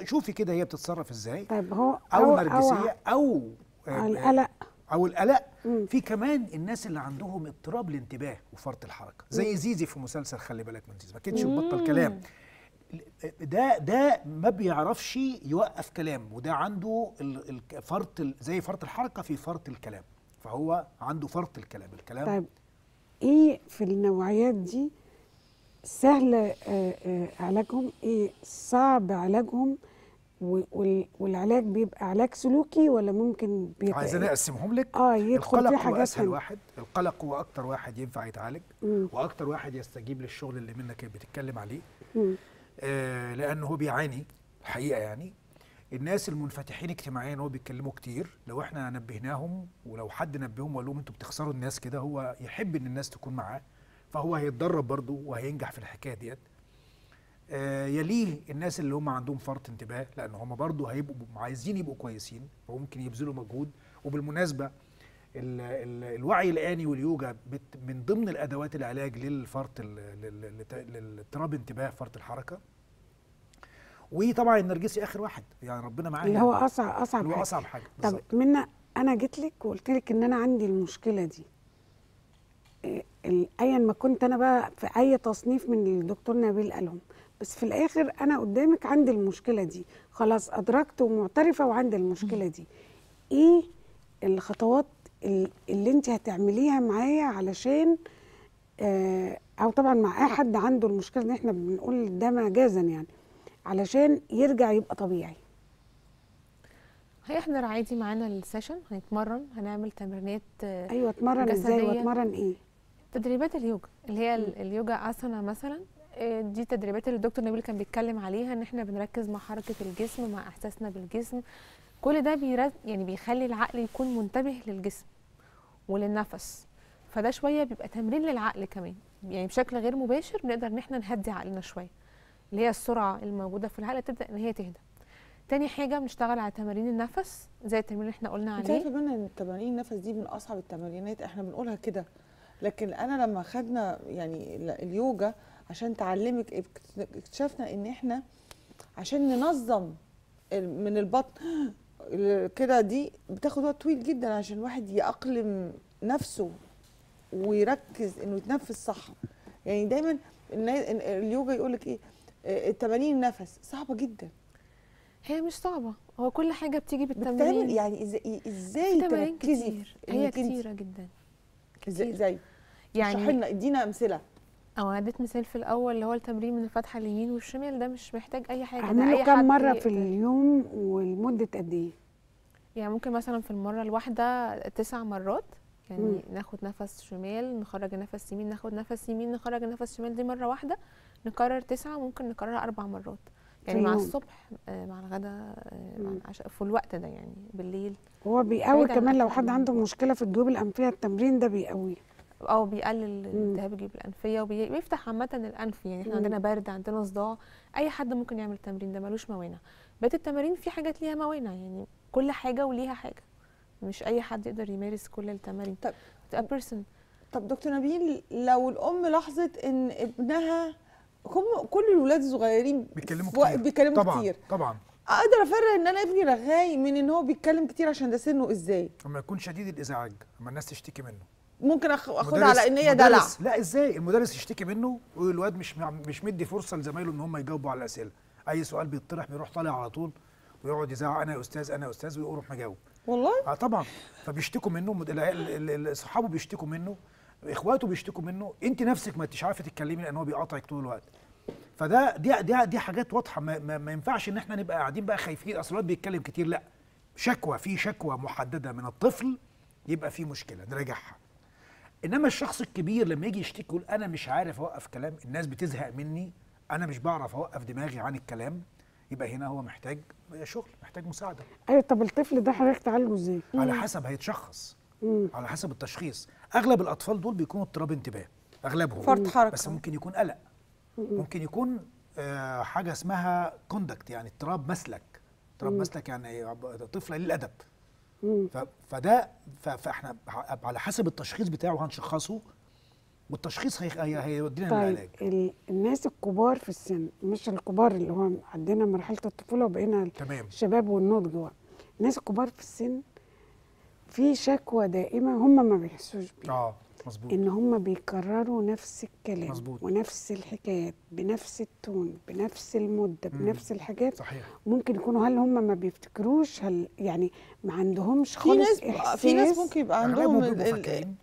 شوفي كده هي بتتصرف إزاي. طيب هو أو أو- نرجسية أو أو القلق. أو القلق. في كمان الناس اللي عندهم اضطراب الانتباه وفرط الحركة. زي زيزي في مسلسل خلي بالك من زيزي. ما كانتش بتبطل كلام. ده ده ما بيعرفش يوقف كلام وده عنده فرط زي فرط الحركة في فرط الكلام. فهو عنده فرط الكلام. الكلام طيب إيه في النوعيات دي سهل آه، آه، علاجهم؟ إيه صعب علاجهم؟ والعلاج بيبقى علاج سلوكي ولا ممكن بيبقى عايزين أقسمهم لك. آه يدخل القلق فيه هو حاجات اسهل. واحد. القلق هو أكتر واحد ينفع يتعالج مم. وأكتر واحد يستجيب للشغل اللي منك بتتكلم عليه. مم. آه لأنه هو بيعاني الحقيقة يعني. الناس المنفتحين اجتماعيا هو بيتكلموا كتير. لو إحنا نبهناهم ولو حد نبههم وقال لهم أنتوا بتخسروا الناس كده هو يحب إن الناس تكون معاه فهو هيتدرب برضه وهينجح في الحكاية ديت. يليه الناس اللي هم عندهم فرط انتباه لأن هم برضه هيبقوا عايزين يبقوا كويسين وممكن يبذلوا مجهود. وبالمناسبة ال ال الوعي الآني واليوجا من ضمن الأدوات العلاج للفرط للاضطراب انتباه فرط الحركة. وطبعا النرجسي آخر واحد يعني ربنا معاه اللي يعني. هو اصعب أصعب اللي هو حاجة. أصعب حاجة طب منا أنا جيت لك وقلت لك إن أنا عندي المشكلة دي. ال- ايا ما كنت أنا بقى في أي تصنيف من الدكتور نبيل قالهم. بس في الآخر أنا قدامك عندي المشكلة دي. خلاص أدركت ومعترفة وعندي المشكلة دي. إيه الخطوات ال- اللي أنت هتعمليها معايا علشان آه، أو طبعا مع أي حد عنده المشكلة دي إحنا بنقول ده مجازا يعني علشان يرجع يبقى طبيعي. هيحضر عادي معانا السيشن هنتمرن هنعمل تمرينات آه، أيوه أتمرن إزاي. وأتمرن إيه؟ تدريبات اليوجا اللي هي ال- اليوجا أسانا مثلا. دي تدريبات اللي الدكتور نبيل كان بيتكلم عليها إن إحنا بنركز مع حركة الجسم مع إحساسنا بالجسم. كل ده بيرد يعني بيخلي العقل يكون منتبه للجسم وللنفس. فده شوية بيبقى تمرين للعقل كمان. يعني بشكل غير مباشر نقدر إن إحنا نهدي عقلنا شوية اللي هي السرعة الموجودة في العقل تبدأ إن هي تهدى. تاني حاجة بنشتغل على تمارين النفس زي التمرين اللي إحنا قلنا عليه. عارفة بقى إن تمارين النفس دي من أصعب التمارينات إحنا بنقولها كده. لكن أنا لما خدنا يعني ال- اليوجا عشان تعلمك اكت- اكتشفنا إن إحنا عشان ننظم من البطن ال- كده دي بتاخد وقت طويل جدا عشان الواحد يأقلم نفسه ويركز إنه يتنفس صح. يعني دايما اليوجا يقول لك إيه التمارين النفس صعبة جدا. هي مش صعبة. هو كل حاجة بتيجي بتعمل بالتمرين يعني إزاي إزاي تركزي كتير. هي كتيرة جدا. كتير. إزاي يعني ادينا أمثلة. أو اديت مثال في الأول اللي هو التمرين من الفتحة اليمين والشمال ده مش محتاج أي حاجة اعمله كام مرة في. اليوم ولمدة قد إيه يعني ممكن مثلا في المرة الواحدة تسع مرات يعني مم. ناخد نفس شمال نخرج نفس يمين ناخد نفس يمين نخرج نفس شمال دي مرة واحدة نكرر تسعة ممكن نكررها أربع مرات يعني مع. الصبح آه، مع الغداء آه، مع. العشاء في الوقت ده يعني بالليل هو بيقوي كمان لو حد. عنده مشكلة في الجيوب الأنفية التمرين ده بيقويه أو بيقلل التهاب الجيوب الأنفية وبيفتح عامة الأنف. يعني إحنا مم. عندنا برد عندنا صداع. أي حد ممكن يعمل التمرين ده ملوش موانع. بقيه التمارين في حاجات ليها موانع. يعني كل حاجة وليها حاجة. مش أي حد يقدر يمارس كل التمارين. طب- بيرسون طب دكتور نبيل لو الأم لاحظت إن ابنها هم كل الولاد الصغيرين بيتكلموا كتير. بيتكلموا طبعا كتير. طبعا. أقدر أفرق إن أنا ابني رغاي من إن هو بيتكلم كتير عشان ده سنه إزاي؟ لما يكون شديد الإزعاج لما الناس تشتكي منه. ممكن أخدها على إن هي دلع. لا إزاي؟ المدرس يشتكي منه والواد مش مش مدي فرصة لزمايله إن هم يجاوبوا على الأسئلة. أي سؤال بيطرح بيروح طالع على طول ويقعد يزعق أنا يا أستاذ أنا يا أستاذ ويروح مجاوب. والله؟ آه طبعا. فبيشتكوا منه مد- العيال- ال- ال- صحابه بيشتكوا منه إخواته بيشتكوا منه. أنت نفسك ما انتش عارفة تتكلمي لأن هو بيقاطعك طول الوقت. فده دي دي دي حاجات واضحة. ما, ما, ما ينفعش إن إحنا نبقى قاعدين بقى خايفين. أصل الواد بيتكلم كتير لأ. شكوى في شكوى محددة من الطفل يبقى في مشكلة نراجعها. إنما الشخص الكبير لما يجي يشتكي يقول أنا مش عارف أوقف كلام الناس بتزهق مني أنا مش بعرف أوقف دماغي عن الكلام يبقى هنا هو محتاج شغل محتاج مساعدة. أيوه طب الطفل ده حضرتك تعالجه إزاي؟ على حسب هيتشخص مم. على حسب التشخيص. أغلب الأطفال دول بيكونوا اضطراب انتباه أغلبهم. فرط حركة. بس ممكن يكون قلق. ممكن يكون آه حاجة اسمها كوندكت يعني اضطراب مسلك. اضطراب مسلك يعني طفل قليل الأدب. فده فاحنا على حسب التشخيص بتاعه هنشخصه والتشخيص هي- هي- هيودينا طيب للعلاج ال- الناس الكبار في السن مش الكبار اللي هو عندنا مرحلة الطفولة وبقينا تمام. الشباب والنضج بقى الناس الكبار في السن في شكوى دائمة هم ما بيحسوش بيها. آه. مظبوط. إن هم بيكرروا نفس الكلام مظبوط. ونفس الحكايات بنفس التون بنفس المدة مم. بنفس الحاجات صحيح. ممكن يكونوا هل هم ما بيفتكروش؟ هل يعني ما عندهمش في خالص ناس احساس في ناس ممكن يبقى عندهم بيبقوا ال- ال- فاكرين.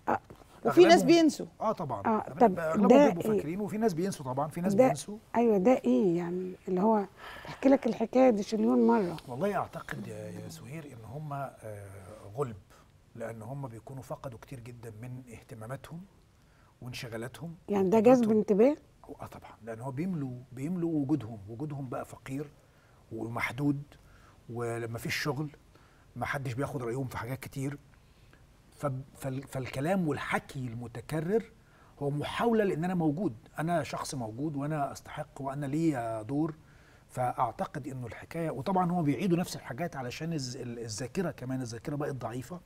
وفي ناس بينسوا. آه طبعا. آه، أغلب- طب ده بيبقوا إيه؟ فاكرين وفي ناس بينسوا طبعا في ناس بينسوا. أيوه ده إيه يعني؟ اللي هو بحكي لك الحكاية دي شليون مرة. والله أعتقد يا يا سهير إن هم آه، غلب. لأن هم بيكونوا فقدوا كتير جدا من اهتماماتهم وانشغالاتهم يعني ده جذب. انتباه؟ آه طبعا. لأن هو بيملوا بيملوا وجودهم وجودهم بقى فقير ومحدود ولما فيش شغل ما حدش بياخد رأيهم في حاجات كتير. فالكلام والحكي المتكرر هو محاولة لأن أنا موجود. أنا شخص موجود وأنا أستحق وأنا ليا دور. فأعتقد إنه الحكاية وطبعا هم بيعيدوا نفس الحاجات علشان الذاكرة كمان الذاكرة بقت ضعيفة.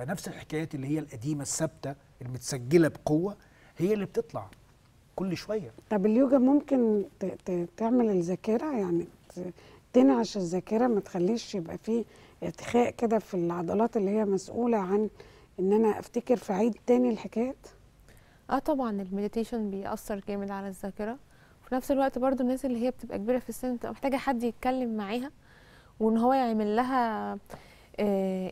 فنفس الحكايات اللي هي القديمة الثابتة المتسجلة بقوة هي اللي بتطلع كل شوية. طب اليوجا ممكن ت- ت- تعمل الذاكرة؟ يعني تنعش الذاكرة ما تخليش يبقى فيه ارتخاء كده في العضلات اللي هي مسؤولة عن إن أنا أفتكر فاعيد تاني الحكايات؟ آه طبعا المديتيشن بيأثر جامد على الذاكرة. وفي نفس الوقت برضو الناس اللي هي بتبقى كبيرة في السن بتبقى محتاجة حد يتكلم معاها وإن هو يعمل لها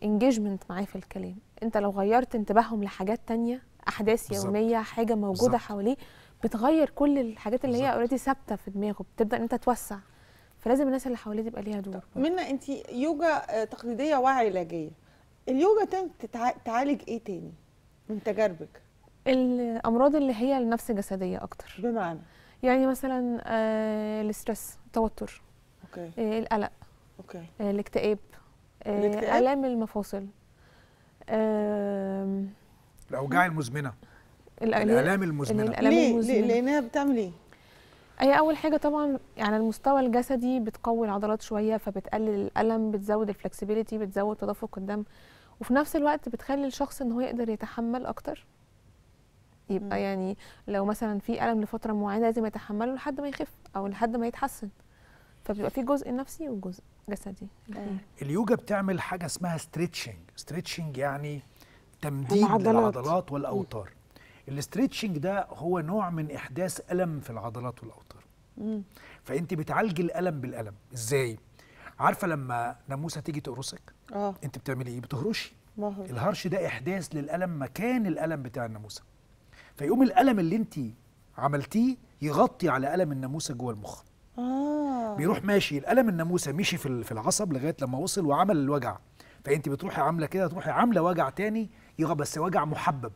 engagement معاه في الكلام. انت لو غيرت انتباههم لحاجات تانية أحداث بالظبط. يومية حاجة موجودة بالظبط. حواليه بتغير كل الحاجات اللي هي بالظبط. already ثابتة في دماغه بتبدأ إن أنت توسع. فلازم الناس اللي حواليه تبقى ليها دور. منا انت يوجا آه، تقليدية وعلاجيه اليوجا تعالج إيه تاني من تجاربك؟ الأمراض اللي هي النفس جسدية أكتر. بمعنى؟ يعني مثلا آه، ال stress التوتر okay. آه، القلق okay. آه، الاكتئاب. الاكتئاب؟ آلام المفاصل. الأوجاع المزمنة. ال- الألام ال- المزمنة. الآلام ليه؟ المزمنة. لأنها بتعمل إيه؟ هي أول حاجة طبعا على المستوى الجسدي بتقوي العضلات شوية فبتقلل الألم بتزود ال flexibility بتزود تدفق الدم وفي نفس الوقت بتخلي الشخص إن هو يقدر يتحمل أكتر. يبقى. يعني لو مثلا في ألم لفترة معينة لازم يتحمله لحد ما يخف أو لحد ما يتحسن. فبيبقى في جزء نفسي وجزء جسدي. اليوجا بتعمل حاجة اسمها stretching stretching يعني تمديد العضلات. للعضلات والأوتار. ال stretching ده هو نوع من إحداث ألم في العضلات والأوتار. فأنت بتعالجي الألم بالألم. إزاي؟ عارفة لما ناموسة تيجي تقرصك؟ آه. أنت بتعملي إيه؟ بتهرشي. الهرش ده إحداث للألم مكان الألم بتاع الناموسة. فيقوم الألم اللي أنت عملتيه يغطي على ألم الناموسة جوه المخ. آه. بيروح ماشي الألم الناموسه مشي في في العصب لغاية لما وصل وعمل الوجع. فأنت بتروحي عاملة كده تروحي عاملة وجع تاني يغى بس وجع محبب.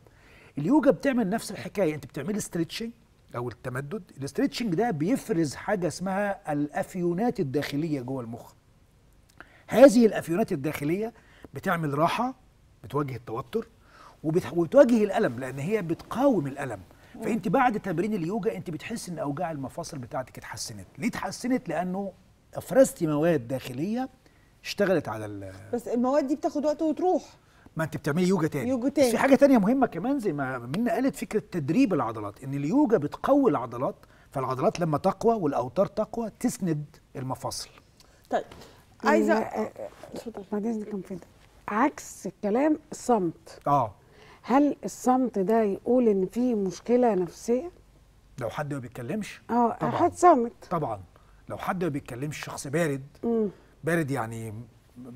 اليوجا بتعمل نفس الحكاية أنت بتعملي stretching أو التمدد. ال stretching ده بيفرز حاجة اسمها الأفيونات الداخلية جوه المخ. هذه الأفيونات الداخلية بتعمل راحة بتواجه التوتر وبت- وبتواجه الألم لأن هي بتقاوم الألم. فأنت بعد تمرين اليوجا أنت بتحس إن أوجاع المفاصل بتاعتك اتحسنت. ليه اتحسنت؟ لأنه افرزتي مواد داخلية اشتغلت على ال- بس المواد دي بتاخد وقت وتروح. ما أنت بتعملي يوجا تاني. يوجا بس تاني. في حاجة تانية مهمة كمان زي ما منا قالت فكرة تدريب العضلات إن اليوجا بتقوي العضلات فالعضلات لما تقوى والأوتار تقوى تسند المفاصل. طيب عايزة ال- اتفضل. بعد اذنك عكس الكلام الصمت آه. هل الصمت ده يقول إن في مشكلة نفسية؟ لو حد ما بيتكلمش. آه. حد صامت طبعا. لو حد ما بيتكلمش شخص بارد. مم. بارد يعني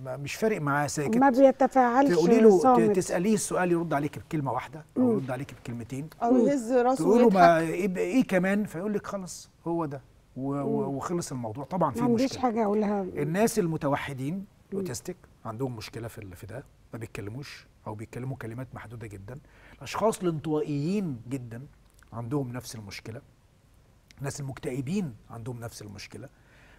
مش فارق معاه ساكت. ما بيتفاعلش تقولي له صامت. تسأليه السؤال يرد عليك بكلمة واحدة أو يرد عليك بكلمتين. أو يهز راسه تقول له ما إيه كمان؟ فيقول لك خلاص هو ده. وخلص الموضوع. طبعا في ما عنديش مشكلة. حاجة أقولها. الناس المتوحدين الاوتيستيك عندهم مشكلة في ال- في ده. ما بيتكلموش. أو بيتكلموا كلمات محدودة جدا. الأشخاص الانطوائيين جدا عندهم نفس المشكلة. الناس المكتئبين عندهم نفس المشكلة.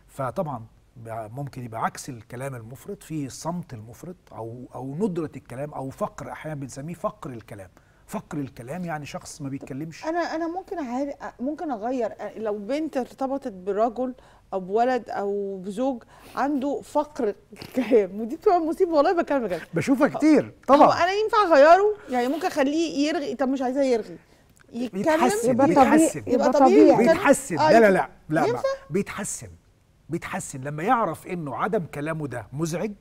فطبعا بع- ممكن يبقى عكس الكلام المفرط في الصمت المفرط أو أو ندرة الكلام أو فقر أحيانا بنسميه فقر الكلام. فقر الكلام يعني شخص ما بيتكلمش. أنا أنا ممكن. ممكن أغير. لو بنت ارتبطت برجل أو بولد أو بزوج عنده فقر كلام ودي بتبقى مصيبة والله بكلم بجد. بشوفها كتير هو طبعا أنا ينفع أغيره؟ يعني ممكن أخليه يرغي؟ طب مش عايزاه يرغي. يتكلم؟ بيتحسن يبقى بيتحسن. يبقى طبيعي. بيتحسن. آه، لا لا؟ لا لا ينفع؟ بيتحسن. بيتحسن. لما يعرف إنه عدم كلامه ده مزعج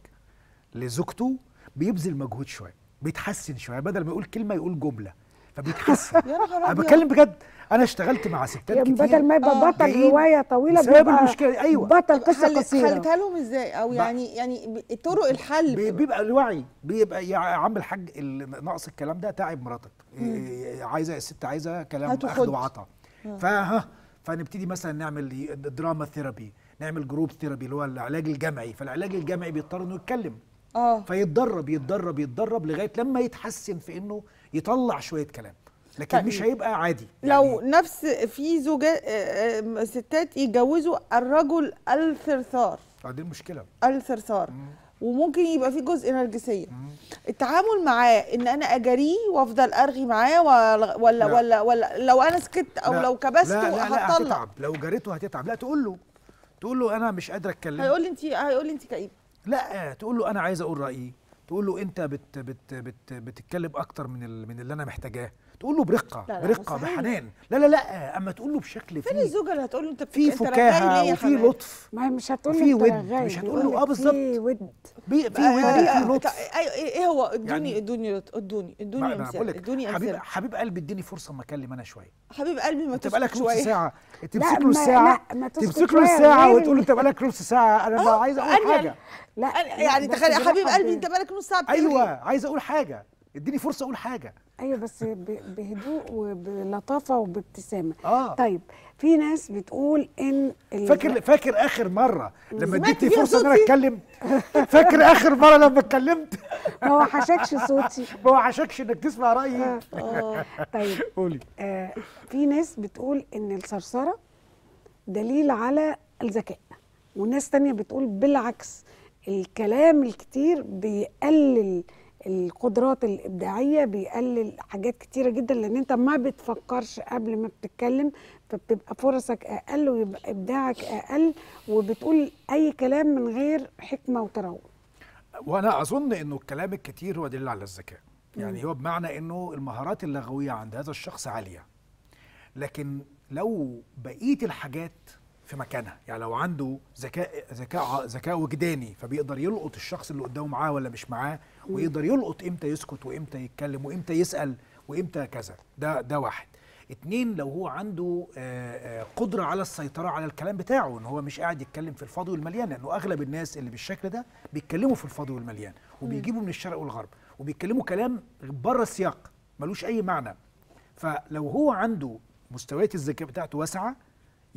لزوجته بيبذل مجهود شوية. بيتحسن شوية بدل ما يقول كلمة يقول جملة. فبيتحسن. *laughs* يا نهار أنا. بتكلم بجد. أنا اشتغلت مع ستات يعني كتير. بدل ما يبقى آه. بطل رواية طويلة بسبب بيبقى المشكلة، أيوة. بطل قصة حل- قصيرة. حلتها لهم إزاي؟ أو يعني يعني طرق الحل بيبقى الوعي بيبقى يا عم الحاج ال- ناقص الكلام ده تعب مراتك. إيه، عايزه الست عايزة كلام وخد. وعطا. فها فنبتدي مثلا نعمل drama therapy نعمل group therapy اللي هو العلاج الجمعي. فالعلاج الجمعي بيضطر إنه يتكلم. آه. فيتدرب يتدرب يتدرب لغاية لما يتحسن في إنه يطلع شوية كلام. لكن طيب. مش هيبقى عادي. لو يعني نفس في زوجات آه، آه، ستات يتجوزوا الرجل الثرثار. آه، دي المشكلة. الثرثار. وممكن يبقى في جزء نرجسية. التعامل معاه إن أنا أجاريه وأفضل أرغي معاه ولا ولا لا. ولا, ولا لو أنا سكت أو لا، لو كبسته لا لا, لا هتتعب. لو جريته هتتعب. لا تقول له. تقول له أنا مش قادر أتكلم. هيقول لي انت هيقول لي أنت كئيب. لا تقول له أنا عايز أقول رأيي. تقول له أنت بت بت بت بتتكلم أكتر من من اللي أنا محتاجاه. تقول له برقة لا، لا، برقة مستحيل. بحنان. لا لا لا أما تقول له بشكل فين فيه الزوجة اللي هتقول له أنت في فكاهة وفي؟ لطف؟ ما هي مش هتقول وفي لي أنت ود، مش هتقول له لك آه بالظبط. في ود. بي- في آه، ود آه، في لطف. طيب، أيوه إيه هو؟ ادوني يعني- ادوني ادوني ادوني أمثلة لك ادوني حبيب أمثلة. حبيب قلبي اديني فرصة أما اتكلم أنا شوية. حبيب قلبي ما بقالك تسكت نص ساعة. تمسك له الساعة لا، ما تسكت تمسك له الساعة. وتقول له أنت بقالك نص ساعة. أنا بقى عايز أقول حاجة. لا يعني تخيل يا حبيب قلبي أنت بقالك نص ساعة. أيوه عايز أقول حاجة. اديني فرصة أقول حاجة. أيوه بس بهدوء وبلطافة وبابتسامة. آه. طيب في ناس بتقول إن فاكر فاكر آخر مرة لما اديتني فرصة إن أنا؟ أتكلم؟ فاكر آخر مرة لما اتكلمت؟ *laughs* ما هو حشكش صوتي. ما وحشكش إنك تسمع رأيي. آه طيب قولي. آه في ناس بتقول إن الثرثره دليل على الذكاء وناس تانية بتقول بالعكس الكلام الكتير بيقلل القدرات الإبداعية بيقلل حاجات كتيرة جدا لأن أنت ما بتفكرش قبل ما بتتكلم فبتبقى فرصك أقل ويبقى إبداعك أقل وبتقول أي كلام من غير حكمة وتروي وأنا أظن إنه الكلام الكتير هو دليل على الذكاء. يعني هو بمعنى إنه المهارات اللغوية عند هذا الشخص عالية. لكن لو بقيه الحاجات في مكانها يعني لو عنده ذكاء ذكاء ذكاء وجداني فبيقدر يلقط الشخص اللي قدامه معاه ولا مش معاه ويقدر يلقط إمتى يسكت وإمتى يتكلم وإمتى يسأل وإمتى كذا. ده ده واحد. اتنين لو هو عنده آه، آه، قدرة على السيطرة على الكلام بتاعه إن هو مش قاعد يتكلم في الفاضي والمليان لأنه أغلب الناس اللي بالشكل ده بيتكلموا في الفاضي والمليان وبيجيبوا من الشرق والغرب وبيتكلموا كلام بره السياق ملوش أي معنى. فلو هو عنده مستويات الذكاء بتاعته واسعة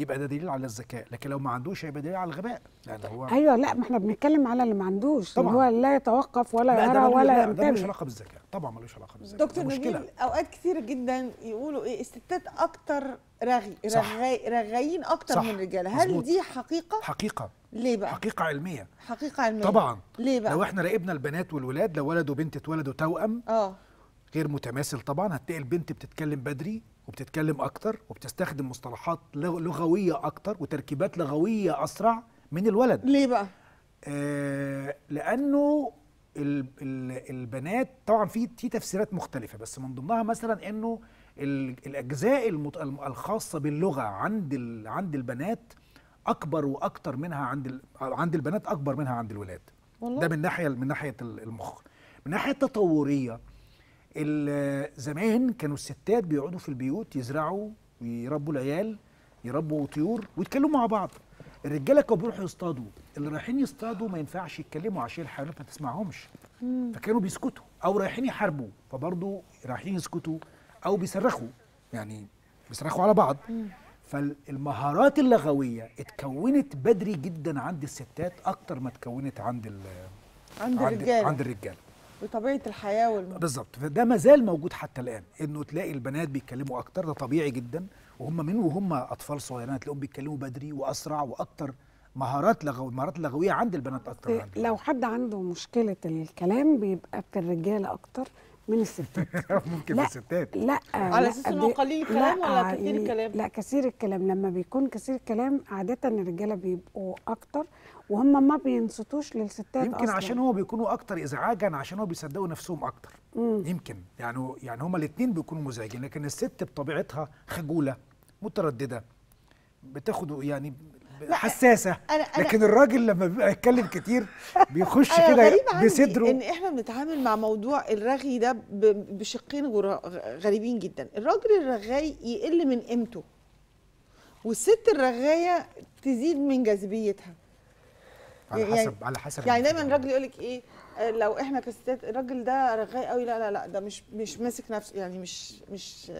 يبقى ده دليل على الذكاء لكن لو ما عندوش هيبقى دليل على الغباء. لأن هو أيوة لا ما إحنا بنتكلم على اللي ما عندوش اللي طبعاً. هو لا يتوقف ولا لا يرى ولا لا، ده ملوش ينتبه علاقة بالذكاء. طبعا ملوش علاقة بالذكاء. دكتور نبيل أوقات كتير جدا يقولوا إيه الستات أكتر رغي صح. رغاي رغايين أكتر صح. من الرجاله هل مظبوط. دي حقيقة؟ حقيقة. ليه بقى؟ حقيقة علمية. حقيقة علمية. طبعا. ليه بقى؟ لو إحنا راقبنا البنات والولاد لو ولد وبنت اتولدوا توأم آه. غير متماثل طبعا هتلاقي البنت بتتكلم بدري وبتتكلم أكتر وبتستخدم مصطلحات لغ- لغوية أكتر وتركيبات لغوية أسرع من الولد. ليه بقى؟ آه لأنه ال ال البنات طبعا في في تفسيرات مختلفة بس من ضمنها مثلا إنه ال الأجزاء المت الم- الخاصة باللغة عند ال عند البنات أكبر وأكتر منها عند ال عند البنات أكبر منها عند الولاد. والله؟ ده من ناحية من ناحية ال- المخ. من ناحية التطوريه ال- زمان كانوا الستات بيقعدوا في البيوت يزرعوا ويربوا العيال يربوا طيور ويتكلموا مع بعض. الرجالة كانوا بيروحوا يصطادوا اللي رايحين يصطادوا ما ينفعش يتكلموا عشان الحيوانات ما تسمعهمش. فكانوا بيسكتوا أو رايحين يحاربوا فبرضه رايحين يسكتوا أو بيصرخوا يعني بيصرخوا على بعض. فالمهارات اللغوية اتكونت بدري جدا عند الستات أكتر ما اتكونت عند عند, الرجالة. عند الرجالة. بطبيعة الحياة والم... بالظبط. فده ما زال موجود حتى الآن إنه تلاقي البنات بيتكلموا أكتر ده طبيعي جدا. وهم من وهم أطفال صغيرين تلاقيهم بيتكلموا بدري وأسرع وأكتر مهارات لغويه المهارات اللغويه عند البنات أكتر لو حد عنده مشكلة الكلام بيبقى في الرجالة أكتر من الستات. *laughs* ممكن لا، في الستات. لا على هو بي- قليل الكلام لا، ولا يعني- الكلام؟ لا كثير الكلام. لما بيكون كثير الكلام عادة الرجالة بيبقوا أكتر وهم ما بينصتوش للستات يمكن أصلاً. عشان هو بيكونوا أكتر ازعاجا عشان هو بيصدقوا نفسهم أكتر. مم. يمكن. يعني يعني هما الاثنين بيكونوا مزعجين لكن الست بطبيعتها خجولة مترددة بتاخد يعني حساسة. أنا- أنا- لكن الراجل لما بيبقى يتكلم كتير بيخش *laughs* كده بصدره. إن إحنا بنتعامل مع موضوع الرغي ده بشقين غريبين جدا. الراجل الرغاي يقل من قيمته والست الرغاية تزيد من جاذبيتها. على يعني- حسب على حسب يعني دايما. الراجل يقول لك إيه لو إحنا كستات الراجل ده رغاي قوي لا لا لا ده مش مش ماسك نفسه يعني مش مش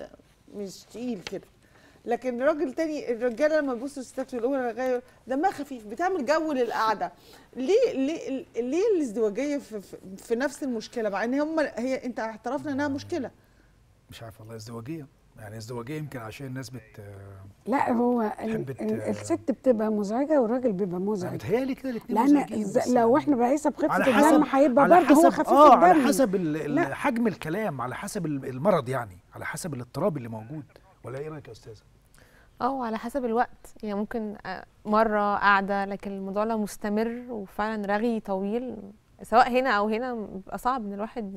مش تقيل كده. لكن راجل تاني الرجالة لما يبصوا الستات يقولوا رغايه دمها خفيف بتعمل جو للقعدة. ليه ليه ليه الازدواجية في, في نفس المشكلة؟ مع إن هم هي أنت اعترفنا إنها مشكلة. مش عارف والله ازدواجية. يعني ازدواجية يمكن عشان الناس بت لا هو ال- تحب ت- ال- الست بتبقى مزعجة والراجل بيبقى مزعج. متهيألي كده الاثنين لأن إز- لو إحنا بقيسها بخفة الدم هيبقى على برضه هو حسب خفيف آه الدم. على حسب ال- ال- لا. حجم الكلام على حسب ال- المرض يعني على حسب الاضطراب اللي موجود. ولا إيه رأيك يا أستاذة؟ آه على حسب الوقت. يعني ممكن آه، مرة قاعدة لكن الموضوع لو مستمر وفعلا رغي طويل سواء هنا أو هنا بيبقى صعب إن الواحد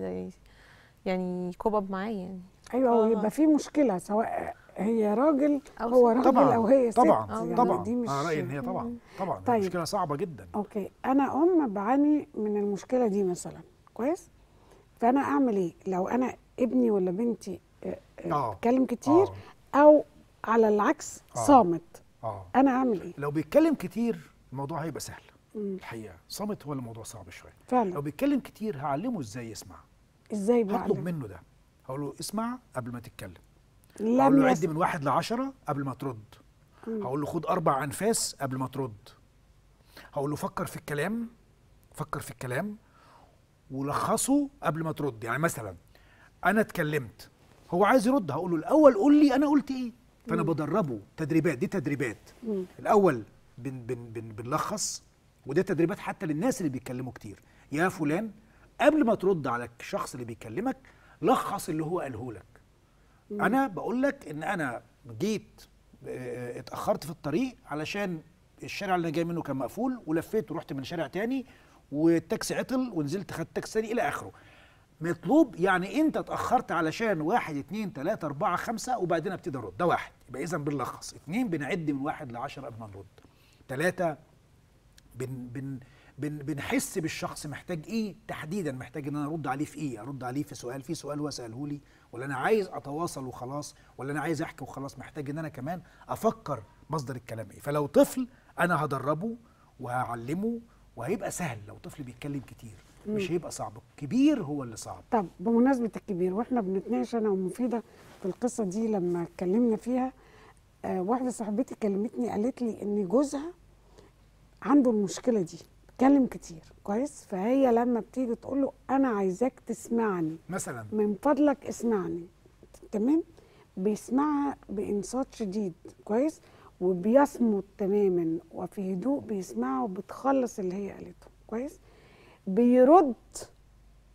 يعني cope معاه يعني. أيوه هو آه. يبقى في مشكلة سواء هي راجل أو هو. راجل طبعا أو هي ست. طبعا يعني طبعا. دي مش أنا رأيي إن هي طبعا طبعا. طيب. مشكلة صعبة جدا. okay. أنا ام بعاني من المشكلة دي مثلا. كويس؟ فأنا أعمل إيه؟ لو أنا ابني ولا بنتي آه، آه، آه. اتكلم كتير آه. أو على العكس آه. صامت آه. أنا أعمل إيه؟ لو بيتكلم كتير الموضوع هيبقى سهل. مم. الحقيقة صامت هو الموضوع صعب شوية. لو فعلا بيتكلم كتير هعلمه إزاي يسمع. إزاي بقى هطلب منه ده. هقول له اسمع قبل ما تتكلم. هقول له عد من واحد لعشرة قبل ما ترد. هقول له خد أربع أنفاس قبل ما ترد. هقول له فكر في الكلام فكر في الكلام ولخصه قبل ما ترد. يعني مثلا أنا اتكلمت هو عايز يرد؟ هقول له الأول قول لي أنا قلت إيه؟ فأنا بدربه تدريبات دي تدريبات. الأول بن بن بن بنلخص وده تدريبات حتى للناس اللي بيتكلموا كتير. يا فلان قبل ما ترد على الشخص اللي بيكلمك لخص اللي هو قاله لك. أنا بقول لك إن أنا جيت آه، اتأخرت في الطريق علشان الشارع اللي أنا جاي منه كان مقفول ولفيت ورحت من شارع تاني والتاكسي عطل ونزلت خدت تاكسي تاني إلى آخره. مطلوب يعني أنت اتأخرت علشان واحد اتنين تلاتة أربعة خمسة وبعدين أبتدي أرد. ده واحد. يبقى اذا بنلخص. اتنين بنعد من واحد لعشرة قبل ما نرد. تلاتة بن بن بنحس بالشخص محتاج إيه تحديدا؟ محتاج إن أنا أرد عليه في إيه؟ أرد عليه في سؤال في سؤال هو ساله لي؟ ولا أنا عايز أتواصل وخلاص؟ ولا أنا عايز أحكي وخلاص؟ محتاج إن أنا كمان أفكر مصدر الكلام إيه؟ فلو طفل أنا هدربه وهعلمه وهيبقى سهل. لو طفل بيتكلم كتير مش هيبقى صعب. الكبير هو اللي صعب. طب بمناسبة الكبير وإحنا بنتناقش أنا ومفيدة في القصة دي لما اتكلمنا فيها آه واحدة صاحبتي كلمتني قالت لي إن جوزها عنده المشكلة دي. بيتكلم كتير. كويس؟ فهي لما بتيجي تقول له أنا عايزاك تسمعني. مثلا. من فضلك اسمعني. تمام؟ بيسمعها بإنصات شديد. كويس؟ وبيصمت تماما. وفي هدوء بيسمعها وبتخلص اللي هي قالته. كويس؟ بيرد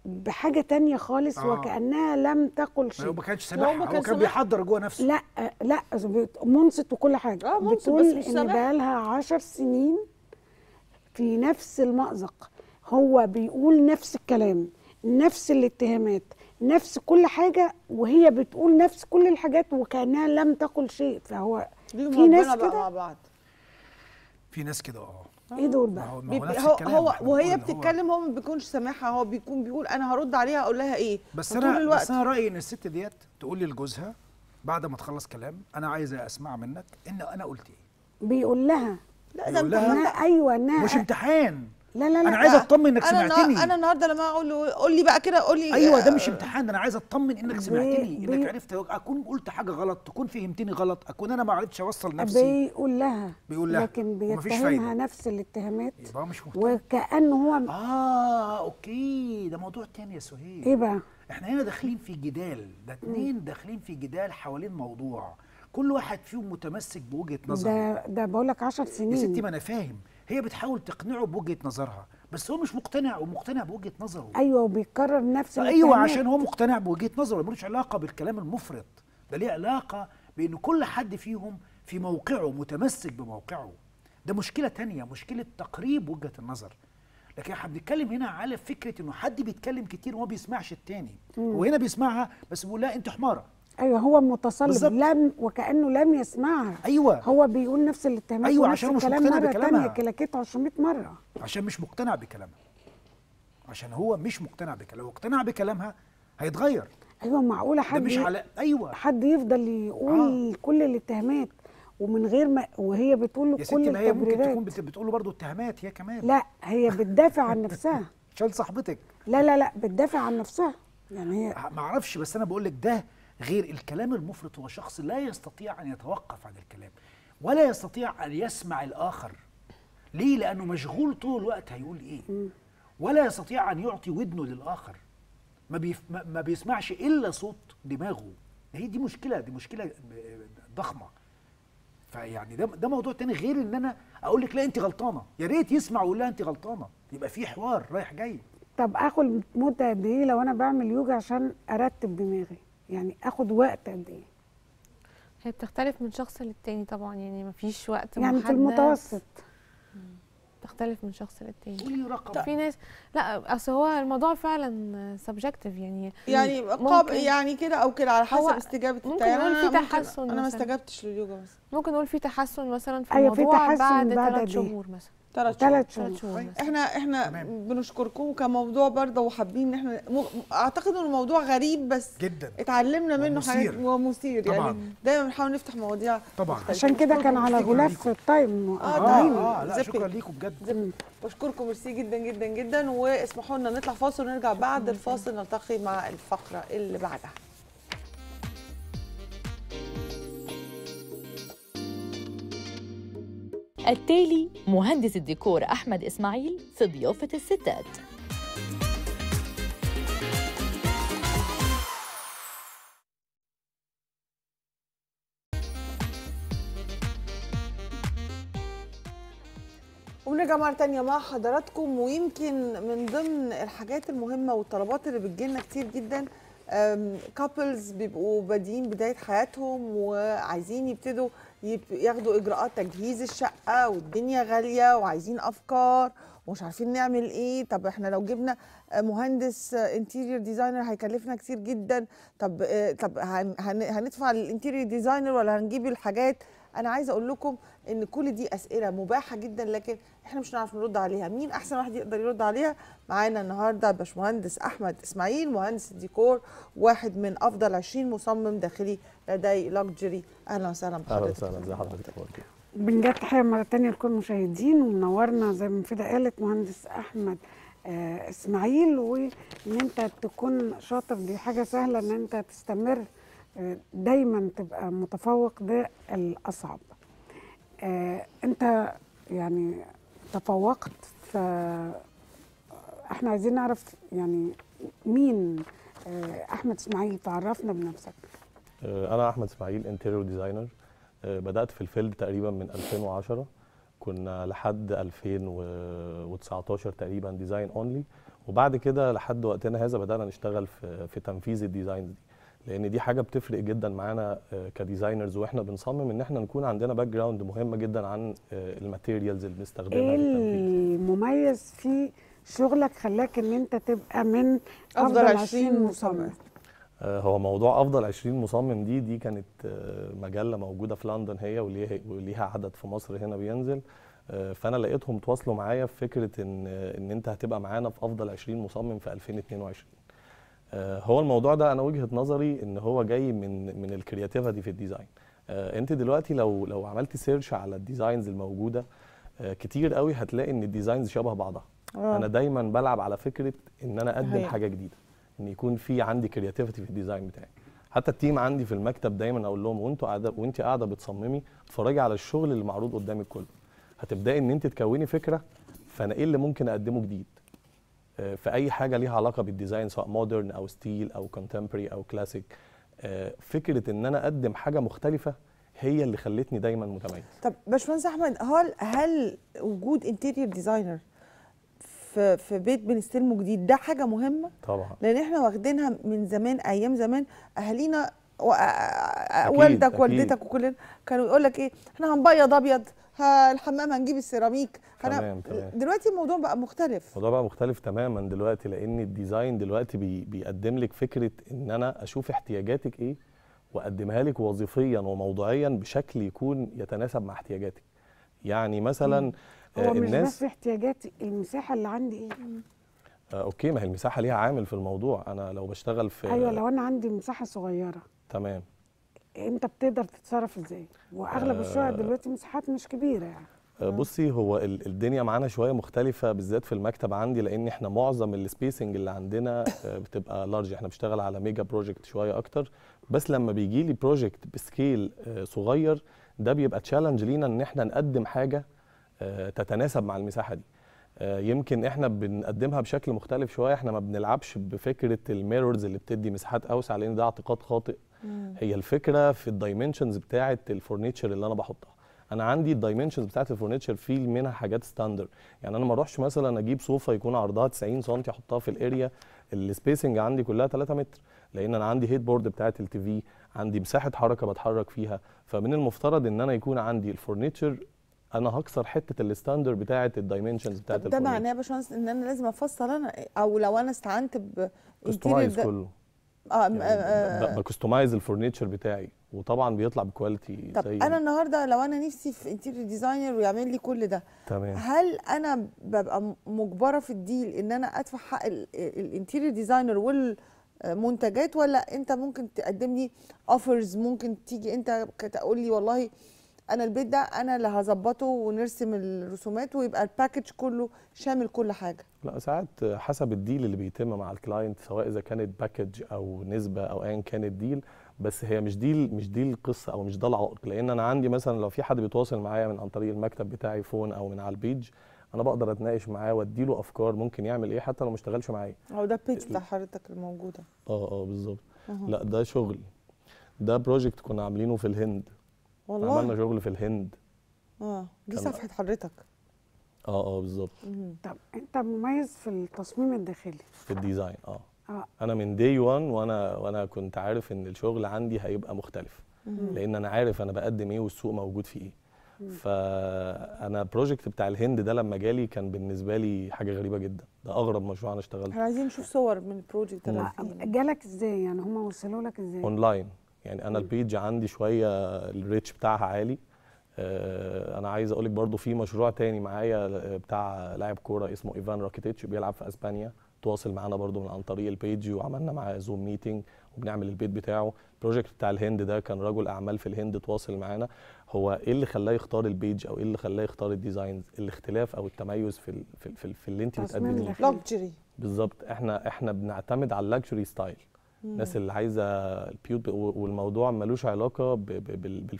بحاجة تانية خالص آه. وكأنها لم تقل هو شيء ما كانش سامعها هو كان. بيحضر جوه نفسه. لا لا منصت وكل حاجة. آه، منصت، بتقول بس مش سامعها. بقالها عشر سنين في نفس المأزق. هو بيقول نفس الكلام نفس الاتهامات نفس كل حاجة وهي بتقول نفس كل الحاجات وكأنها لم تقل شيء. فهو في ناس ربنا بقى كده؟ مع بعض. في ناس كده آه. إيه دول بقى؟ هو ما هو هو وهي بتتكلم هو ما بيكونش سامعها هو بيكون بيقول أنا هرد عليها أقول لها إيه؟ بس أنا الوقت. بس أنا رأيي إن الست ديت تقول لجوزها بعد ما تخلص كلام أنا عايزه أسمع منك إن أنا قلت إيه. بيقول لها لا انها أيوه انها مش امتحان. لا لا لا. أنا عايز أطمن إنك سمعتني. أنا النهارده لما أقول له قول لي بقى كده قول لي أيوه ده آه، مش امتحان ده أنا عايز أطمن إنك سمعتني بي- إنك عرفت. أكون قلت حاجة غلط تكون فهمتني غلط أكون أنا ما عرفتش أوصل نفسي. بيقول لها. بيقول لها. لكن بيتهمها. نفس الاتهامات. يبقى هو مش مهتم. وكأنه هو آه okay. ده موضوع تاني يا سهيل. إيه بقى؟ إحنا هنا داخلين في جدال. ده اتنين داخلين في جدال حوالين موضوع. كل واحد فيهم متمسك بوجهة نظره. ده ده بقول لك 10 سنين. يا ستي ما أنا فاهم. هي بتحاول تقنعه بوجهة نظرها بس هو مش مقتنع ومقتنع بوجهة نظره. أيوه وبيكرر نفس أيوه. عشان هو مقتنع بوجهة نظره ملوش علاقة بالكلام المفرط. ده ليه علاقة بإن كل حد فيهم في موقعه متمسك بموقعه. ده مشكلة تانية مشكلة تقريب وجهة النظر. لكن إحنا بنتكلم هنا على فكرة إنه حد بيتكلم كتير وما بيسمعش التاني. وهنا بيسمعها بس بيقول لا انت حمارة. أيوه هو متصلب بالظبط. لم وكأنه لم يسمعها. أيوه. هو بيقول نفس الاتهامات ونفس عشان مش مقتنع مرة بكلامها. تانية كلاكيته 200 مرة. عشان مش مقتنع بكلامها. عشان هو مش مقتنع بكلامها. لو اقتنع بكلامها هيتغير. أيوه معقولة حد مش على أيوه. حد يفضل يقول كل الاتهامات ومن غير ما وهي بتقول له يا كل ستي ما هي ممكن التبريرات. تكون بت- بتقول له برضه اتهامات هي كمان. لا هي بتدافع عن نفسها. *laughs* عشان صاحبتك. لا لا لا بتدافع عن نفسها. يعني هي ما أعرفش بس أنا بقول لك ده غير الكلام المفرط هو شخص لا يستطيع أن يتوقف عن الكلام ولا يستطيع أن يسمع الآخر. ليه؟ لأنه مشغول طول الوقت هيقول إيه؟ ولا يستطيع أن يعطي ودنه للآخر. ما, بيف ما بيسمعش إلا صوت دماغه. هي دي مشكلة دي مشكلة ضخمة. فيعني ده ده موضوع تاني غير إن أنا أقول لك لا أنت غلطانة. يا ريت يسمع ويقول لها أنت غلطانة. يبقى في حوار رايح جاي. طب آخد مدة قد إيه لو أنا بعمل يوجا عشان أرتب دماغي؟ يعني آخد وقت قد إيه هي بتختلف من شخص للتاني طبعا يعني مفيش وقت يعني في محدد. المتوسط بتختلف من شخص للتاني قولي رقم في ناس لا أصل هو الموضوع فعلا سبجكتيف يعني يعني قاب يعني كده أو كده على حسب استجابة ممكن. نقول في ممكن- تحسن أنا ما مثلاً. استجبتش لليوجا مثلا ممكن نقول في تحسن مثلا في أيوة، في الموضوع تحسن بعد ثلاث إيه؟ شهور مثلا ثلاث شهور ثلاث شهور شهور إحنا إحنا تمام. بنشكركم كموضوع برضه وحابين ان إحنا. أعتقد ان الموضوع غريب بس جدا اتعلمنا منه. حاجات ومثير يعني طبعاً. دايما بنحاول نفتح مواضيع طبعا مختلفة. عشان كده كان على غلاف التايم آه،. آه آه لا زبي. شكرا ليكم بجد. بشكركم ميرسي جدا جدا جدا واسمحوا لنا نطلع فاصل ونرجع بعد الفاصل نلتقي مع الفقرة اللي بعدها التالي مهندس الديكور أحمد إسماعيل في ضيافة الستات. ونرجع مرة تانية مع حضراتكم ويمكن من ضمن الحاجات المهمة والطلبات اللي بتجيلنا كتير جدا couples بيبقوا بادئين بداية حياتهم وعايزين يبتدوا يب- ياخدوا إجراءات تجهيز الشقة والدنيا غالية وعايزين أفكار ومش عارفين نعمل إيه. طب إحنا لو جبنا آه، مهندس interior designer هيكلفنا كتير جدا. طب آه، طب هن- هن- هندفع لل interior designer ولا هنجيب الحاجات؟ أنا عايزة أقول لكم إن كل دي أسئلة مباحة جدا لكن إحنا مش هنعرف نرد عليها. مين أحسن واحد يقدر يرد عليها؟ معانا النهارده باشمهندس أحمد إسماعيل مهندس الديكور واحد من أفضل 20 مصمم داخلي لدي لوكجري أهلا وسهلا أهلا بحضرتك. وسهلا ازي حضرتك إيه؟ بنجد تحية مرة تانية لكل المشاهدين ومنورنا زي ما فدا قالت مهندس أحمد آه إسماعيل وإن أنت تكون شاطر دي حاجة سهلة إن أنت تستمر آه دايما تبقى متفوق ده الأصعب. آه أنت يعني تفوقت ف إحنا عايزين نعرف يعني مين آه أحمد إسماعيل تعرفنا بنفسك. آه، أنا أحمد إسماعيل interior designer بدأت في ال field تقريبا من 2010 كنا لحد 2019 تقريبا design only وبعد كده لحد وقتنا هذا بدأنا نشتغل في في تنفيذ ال designs دي. لأن دي حاجة بتفرق جدا معانا آه، ك designers وإحنا بنصمم إن إحنا نكون عندنا background مهمه جدا عن آه، ال materials اللي بنستخدمها إيه في التنفيذ. المميز في شغلك خلاك إن أنت تبقى من أفضل 20 مصمم. آه، هو موضوع أفضل 20 مصمم دي دي كانت آه، مجلة موجودة في لندن هي وليها وليها عدد في مصر هنا بينزل. آه، فأنا لقيتهم تواصلوا معايا في فكرة إن إن أنت هتبقى معانا في أفضل 20 مصمم في 2022 آه، هو الموضوع ده أنا وجهة نظري إن هو جاي من من ال creativity في ال design آه، أنت دلوقتي لو لو عملت search على ال designs الموجودة آه، كتير قوي هتلاقي إن ال designs شبه بعضها. آه. أنا دايما بلعب على فكرة إن أنا أقدم حاجة جديدة. إن يكون في عندي creativity في ال design بتاعي. حتى ال team عندي في المكتب دايما أقول لهم وأنتوا قاعدة وانت قاعدة بتصممي اتفرجي على الشغل اللي معروض قدامك كله. هتبدأي إن انت تكوني فكرة فأنا إيه اللي ممكن أقدمه جديد؟ آه، في اي حاجة ليها علاقة بال design سواء modern أو style أو contemporary أو كلاسيك فكرة إن أنا أقدم حاجة مختلفة هي اللي خلتني دايما متميز. طب باشمهندس أحمد هل هل وجود interior designer في في بيت بنستلمه جديد. ده حاجة مهمة. طبعا. لأن إحنا واخدينها من زمان أيام زمان. أهالينا و- أكيد، والدك أكيد. والدتك وكلنا كانوا يقول لك إيه إحنا هنبيض أبيض الحمام هنجيب السيراميك. تمام، تمام. دلوقتي الموضوع بقى مختلف. الموضوع بقى مختلف تماما دلوقتي لأن ال design دلوقتي بي بيقدم لك فكرة إن أنا أشوف احتياجاتك إيه وأقدمها لك وظيفيا وموضوعيا بشكل يكون يتناسب مع احتياجاتك. يعني مثلا آه، هو مش الناس بس احتياجاتي المساحة اللي عندي إيه؟ آه، okay ما هي المساحة ليها عامل في الموضوع. أنا لو بشتغل في أيوه لو أنا عندي مساحة صغيرة. تمام. أنت بتقدر تتصرف إزاي؟ وأغلب آه. الشقق دلوقتي مساحات مش كبيرة يعني. آه، بصي هو ال- الدنيا معانا شوية مختلفة بالذات في المكتب عندي لأن إحنا معظم ال spacing اللي عندنا آه، بتبقى large إحنا بنشتغل على mega project شوية أكتر. بس لما بيجي لي project ب scale آه، صغير ده بيبقى challenge لينا إن إحنا نقدم حاجة آه، تتناسب مع المساحة دي. آه، يمكن إحنا بنقدمها بشكل مختلف شوية. إحنا ما بنلعبش بفكرة ال mirrors اللي بتدي مساحات أوسع لأن ده اعتقاد خاطئ. هي الفكرة في ال dimensions بتاعة ال furniture اللي أنا بحطها. أنا عندي ال dimensions بتاعة ال furniture في منها حاجات standard يعني أنا ما أروحش مثلا أجيب صوفه يكون عرضها 90 سم أحطها في ال area ال spacing عندي كلها 3 متر. لأن أنا عندي headboard بتاعه ال TV عندي مساحة حركة بتحرك فيها. فمن المفترض إن أنا يكون عندي ال furniture أنا هكسر حتة ال standard بتاعه ال dimensions بتاعه ده معناه يا باشمهندس إن أنا لازم افصل أنا أو لو أنا استعنت ب customize كله. آه م- يعني آه، ب customize ال furniture بتاعي وطبعا بيطلع ب quality طب زي أنا النهارده لو أنا نفسي في interior designer ويعمل لي كل ده تمام. هل أنا ببقى مجبرة في ال deal إن أنا أدفع حق ال interior designer والمنتجات ولا أنت ممكن تقدم لي offers ممكن تيجي أنت تقول لي والله أنا البيت ده أنا اللي هظبطه ونرسم الرسومات ويبقى ال package كله شامل كل حاجة. لا ساعات حسب ال deal اللي بيتم مع ال client سواء إذا كانت package أو نسبة أو ايا كان ال deal بس هي مش deal مش دي القصة أو مش ده العائق. لأن أنا عندي مثلا لو في حد بيتواصل معايا من عن طريق المكتب بتاعي phone أو من على ال page أنا بقدر أتناقش معاه واديله أفكار ممكن يعمل إيه حتى لو ما اشتغلش معايا. هو ده ال page بتاع حضرتك الموجودة. آه آه بالظبط. لا ده شغل. ده project كنا عاملينه في الهند. عملنا والله شغل في الهند. آه دي صفحة حضرتك. آه آه بالظبط. طب أنت مميز في التصميم الداخلي؟ في ال design آه. آه. أنا من day 1 وأنا وأنا كنت عارف إن الشغل عندي هيبقى مختلف. مهم. لأن أنا عارف أنا بقدم إيه والسوق موجود فيه إيه. فأنا ال project بتاع الهند ده لما جالي كان بالنسبة لي حاجة غريبة جدا. ده أغرب مشروع أنا اشتغلته. إحنا عايزين نشوف صور من ال project اللي مم. فيه. جالك إزاي يعني؟ هم وصلوا لك إزاي؟ اونلاين يعني أنا ال page عندي شوية ال reach بتاعها عالي. آه، أنا عايز أقول لك برضو في مشروع تاني معايا آه، بتاع لاعب كورة اسمه إيفان راكيتيتش بيلعب في أسبانيا. تواصل معانا برضو من عن طريق ال page وعملنا معاه Zoom meeting وبنعمل البيت بتاعه. ال project بتاع الهند ده كان رجل أعمال في الهند تواصل معانا. هو إيه اللي خلاه يختار ال page أو إيه اللي خلاه يختار ال designs الاختلاف أو التميز في ال في, ال في, ال في اللي أنت بتقدميه. بالظبط. إحنا إحنا بنعتمد على ال luxury style الناس اللي عايزة البيوت والموضوع ملوش علاقة ب- ب-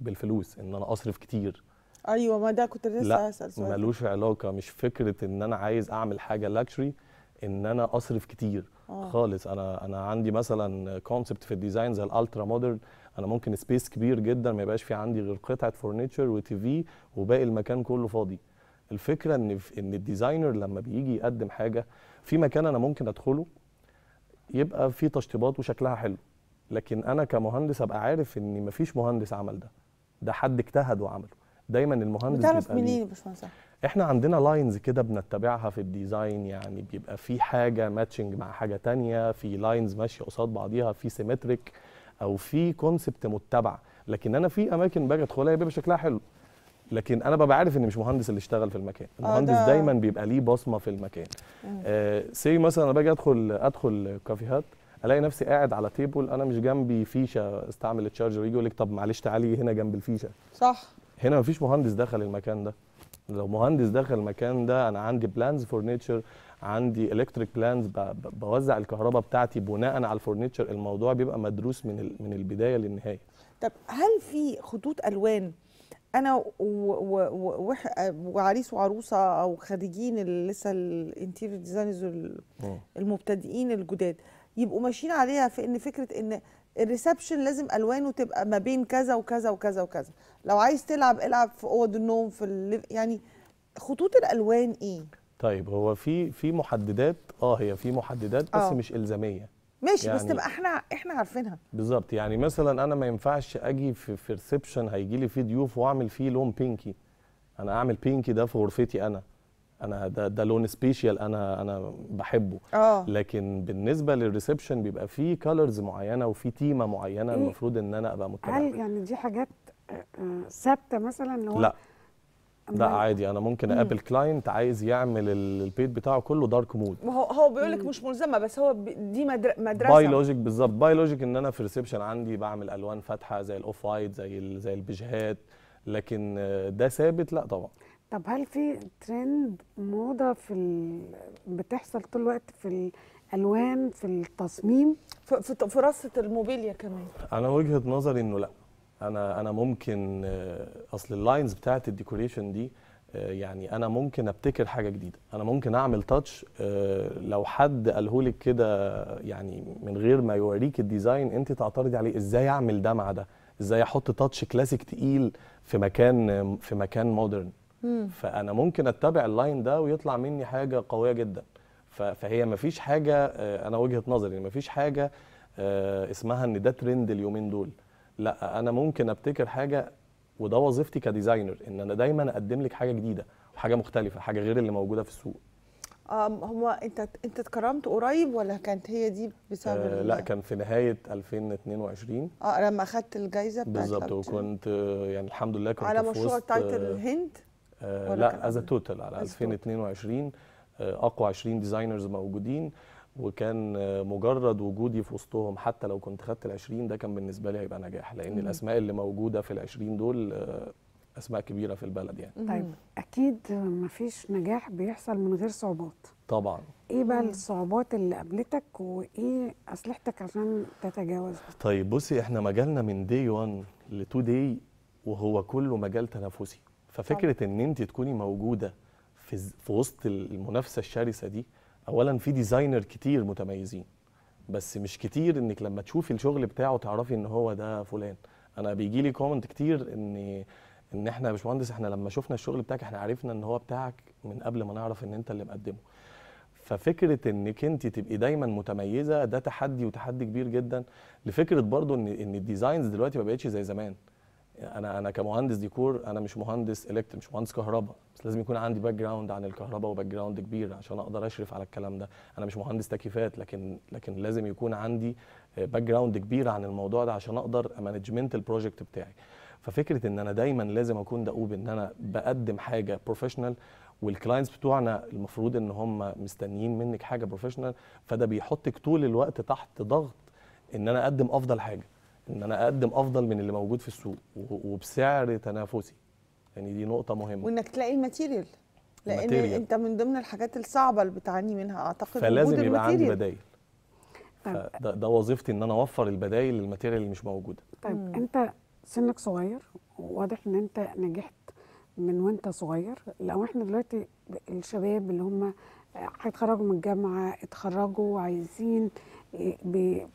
بالفلوس إن أنا أصرف كتير. أيوه ما ده كنت لسه لا هسأل سؤال. ملوش علاقة. مش فكرة إن أنا عايز أعمل حاجة luxury إن أنا أصرف كتير. آه. خالص. أنا أنا عندي مثلا concept في ال design زي ال ultra modern أنا ممكن space كبير جدا ما يبقاش في عندي غير قطعة furniture و TV وباقي المكان كله فاضي. الفكرة إن إن ال designer لما بيجي يقدم حاجة في مكان أنا ممكن أدخله يبقى في تشطيبات وشكلها حلو. لكن أنا كمهندس أبقى عارف إن مفيش مهندس عمل ده. ده حد اجتهد وعمله. دايما المهندس بتعرف منين يا باشمهندس؟ إحنا عندنا lines كده بنتبعها في ال design يعني بيبقى في حاجة matching مع حاجة تانية في lines ماشية قصاد بعضيها في symmetric أو في concept متبع. لكن أنا في أماكن باجي أدخلها بيبقى شكلها حلو. لكن أنا ببقى عارف ان مش مهندس اللي اشتغل في المكان. المهندس ده- دايما بيبقى ليه بصمة في المكان. آه سي مثلا أنا باجي أدخل أدخل كافيهات ألاقي نفسي قاعد على table أنا مش جنبي فيشة استعمل ال charger يجي يقول لك طب معلش تعالي هنا جنب الفيشة. صح. هنا مفيش مهندس دخل المكان ده. لو مهندس دخل المكان ده أنا عندي plans furniture عندي electric plans بوزع الكهرباء بتاعتي بناء على ال furniture الموضوع بيبقى مدروس من من البداية للنهاية. طب هل في خطوط ألوان أنا وعريس وعروسة أو خريجين لسه ال interior designers. المبتدئين الجداد يبقوا ماشيين عليها في إن فكرة إن ال reception لازم ألوانه تبقى ما بين كذا وكذا وكذا وكذا لو عايز تلعب العب في أوض النوم في يعني خطوط الألوان إيه طيب هو في في محددات آه هي في محددات بس آه. مش إلزامية ماشي بس يعني- تبقى إحنا إحنا عارفينها. بالظبط. يعني مثلا أنا ما ينفعش أجي في في reception هيجي لي فيه ضيوف وأعمل فيه لون pinky أنا أعمل pinky ده في غرفتي أنا. أنا ده ده لون special أنا أنا بحبه. آه. لكن بالنسبة لل reception بيبقى فيه colors معينة وفي تيمة معينة إيه؟ المفروض إن أنا أبقى متبعها هل يعني دي حاجات آه، آه، ثابتة مثلا؟ اللي هو لا. ده أمال- عادي أنا ممكن أقابل client عايز يعمل ال- البيت بتاعه كله dark mode ما هو هو بيقول لك مش ملزمة بس هو دي مدر- مدرسة. by logic بالظبط. by logic إن أنا في reception عندي بعمل ألوان فاتحة زي ال off-white زي ال- زي البيجات لكن ده ثابت؟ لا طبعا. طب هل في ترند موضة في ال... بتحصل طول الوقت في الألوان في التصميم؟ في, في رصة الموبيليا كمان. أنا وجهة نظري إنه لا. أنا أنا ممكن آه، أصل ال lines بتاعت ال decoration دي آه، يعني أنا ممكن أبتكر حاجة جديدة. أنا ممكن أعمل touch لو حد قالهولك كده يعني من غير ما يوريك ال design أنت تعترضي عليه. إزاي أعمل ده مع ده؟ إزاي أحط touch classic تقيل في مكان في مكان modern فأنا ممكن أتبع ال line ده ويطلع مني حاجة قوية جدا. فهي مفيش حاجة آه، أنا وجهة نظري مفيش حاجة آه، اسمها إن ده ترند اليومين دول. لا أنا ممكن أبتكر حاجة وده وظيفتي ك designer إن أنا دايما أقدم لك حاجة جديدة وحاجة مختلفة حاجة غير اللي موجودة في السوق هو أنت أنت اتكرمت قريب ولا كانت هي دي بسبب آه لا كان في نهاية 2022 آه لما أخدت الجائزه بالظبط وكنت يعني الحمد لله كنت على مشروع title آه، الهند آه لا از؟ توتال على as total. 2022 آه، أقوى 20 ديزاينرز موجودين وكان مجرد وجودي في وسطهم حتى لو كنت خدت ال 20 ده كان بالنسبة لي هيبقى نجاح لأن الأسماء اللي موجودة في ال 20 دول آه، أسماء كبيرة في البلد يعني. طيب أكيد مفيش نجاح بيحصل من غير صعوبات. طبعا. إيه بقى الصعوبات اللي قابلتك وإيه أسلحتك عشان تتجاوزها؟ طيب بصي إحنا مجالنا من دي 1 ل today وهو كله مجال تنافسي. ففكرة إن أنت تكوني موجودة في في وسط المنافسة الشرسة دي اولا في designer كتير متميزين بس مش كتير إنك لما تشوفي الشغل بتاعه تعرفي إن هو ده فلان. أنا بيجي لي comment كتير إن إن إحنا يا باشمهندس إحنا لما شفنا الشغل بتاعك إحنا عرفنا إن هو بتاعك من قبل ما نعرف إن أنت اللي مقدمه. ففكرة إنك أنت تبقي دايما متميزة ده تحدي وتحدي كبير جدا. لفكرة برضو إن إن ال designs دلوقتي ما بقتش زي زمان. أنا أنا كمهندس ديكور أنا مش مهندس electric مش مهندس كهرباء. بس لازم يكون عندي background عن الكهرباء و background كبير عشان أقدر أشرف على الكلام ده. أنا مش مهندس تكييفات لكن لكن لازم يكون عندي background كبير عن الموضوع ده عشان أقدر management ال project بتاعي. ففكرة إن أنا دايما لازم أكون دؤوب إن أنا بقدم حاجة professional وال clients بتوعنا المفروض إن هم مستنيين منك حاجة professional فده بيحطك طول الوقت تحت ضغط إن أنا أقدم أفضل حاجة. إن أنا أقدم أفضل من اللي موجود في السوق و- وبسعر تنافسي. يعني دي نقطة مهمة. وإنك تلاقي ال material. لأن ال material. أنت من ضمن الحاجات الصعبة اللي بتعاني منها أعتقد فلازم يبقى عندي. بدايل. طيب. فده ده وظيفتي إن أنا أوفر البدايل لل material اللي مش موجودة. طيب أنت سنك صغير واضح إن أنت نجحت من وأنت صغير. لو إحنا دلوقتي الشباب اللي هم هيتخرجوا من الجامعة اتخرجوا عايزين بي-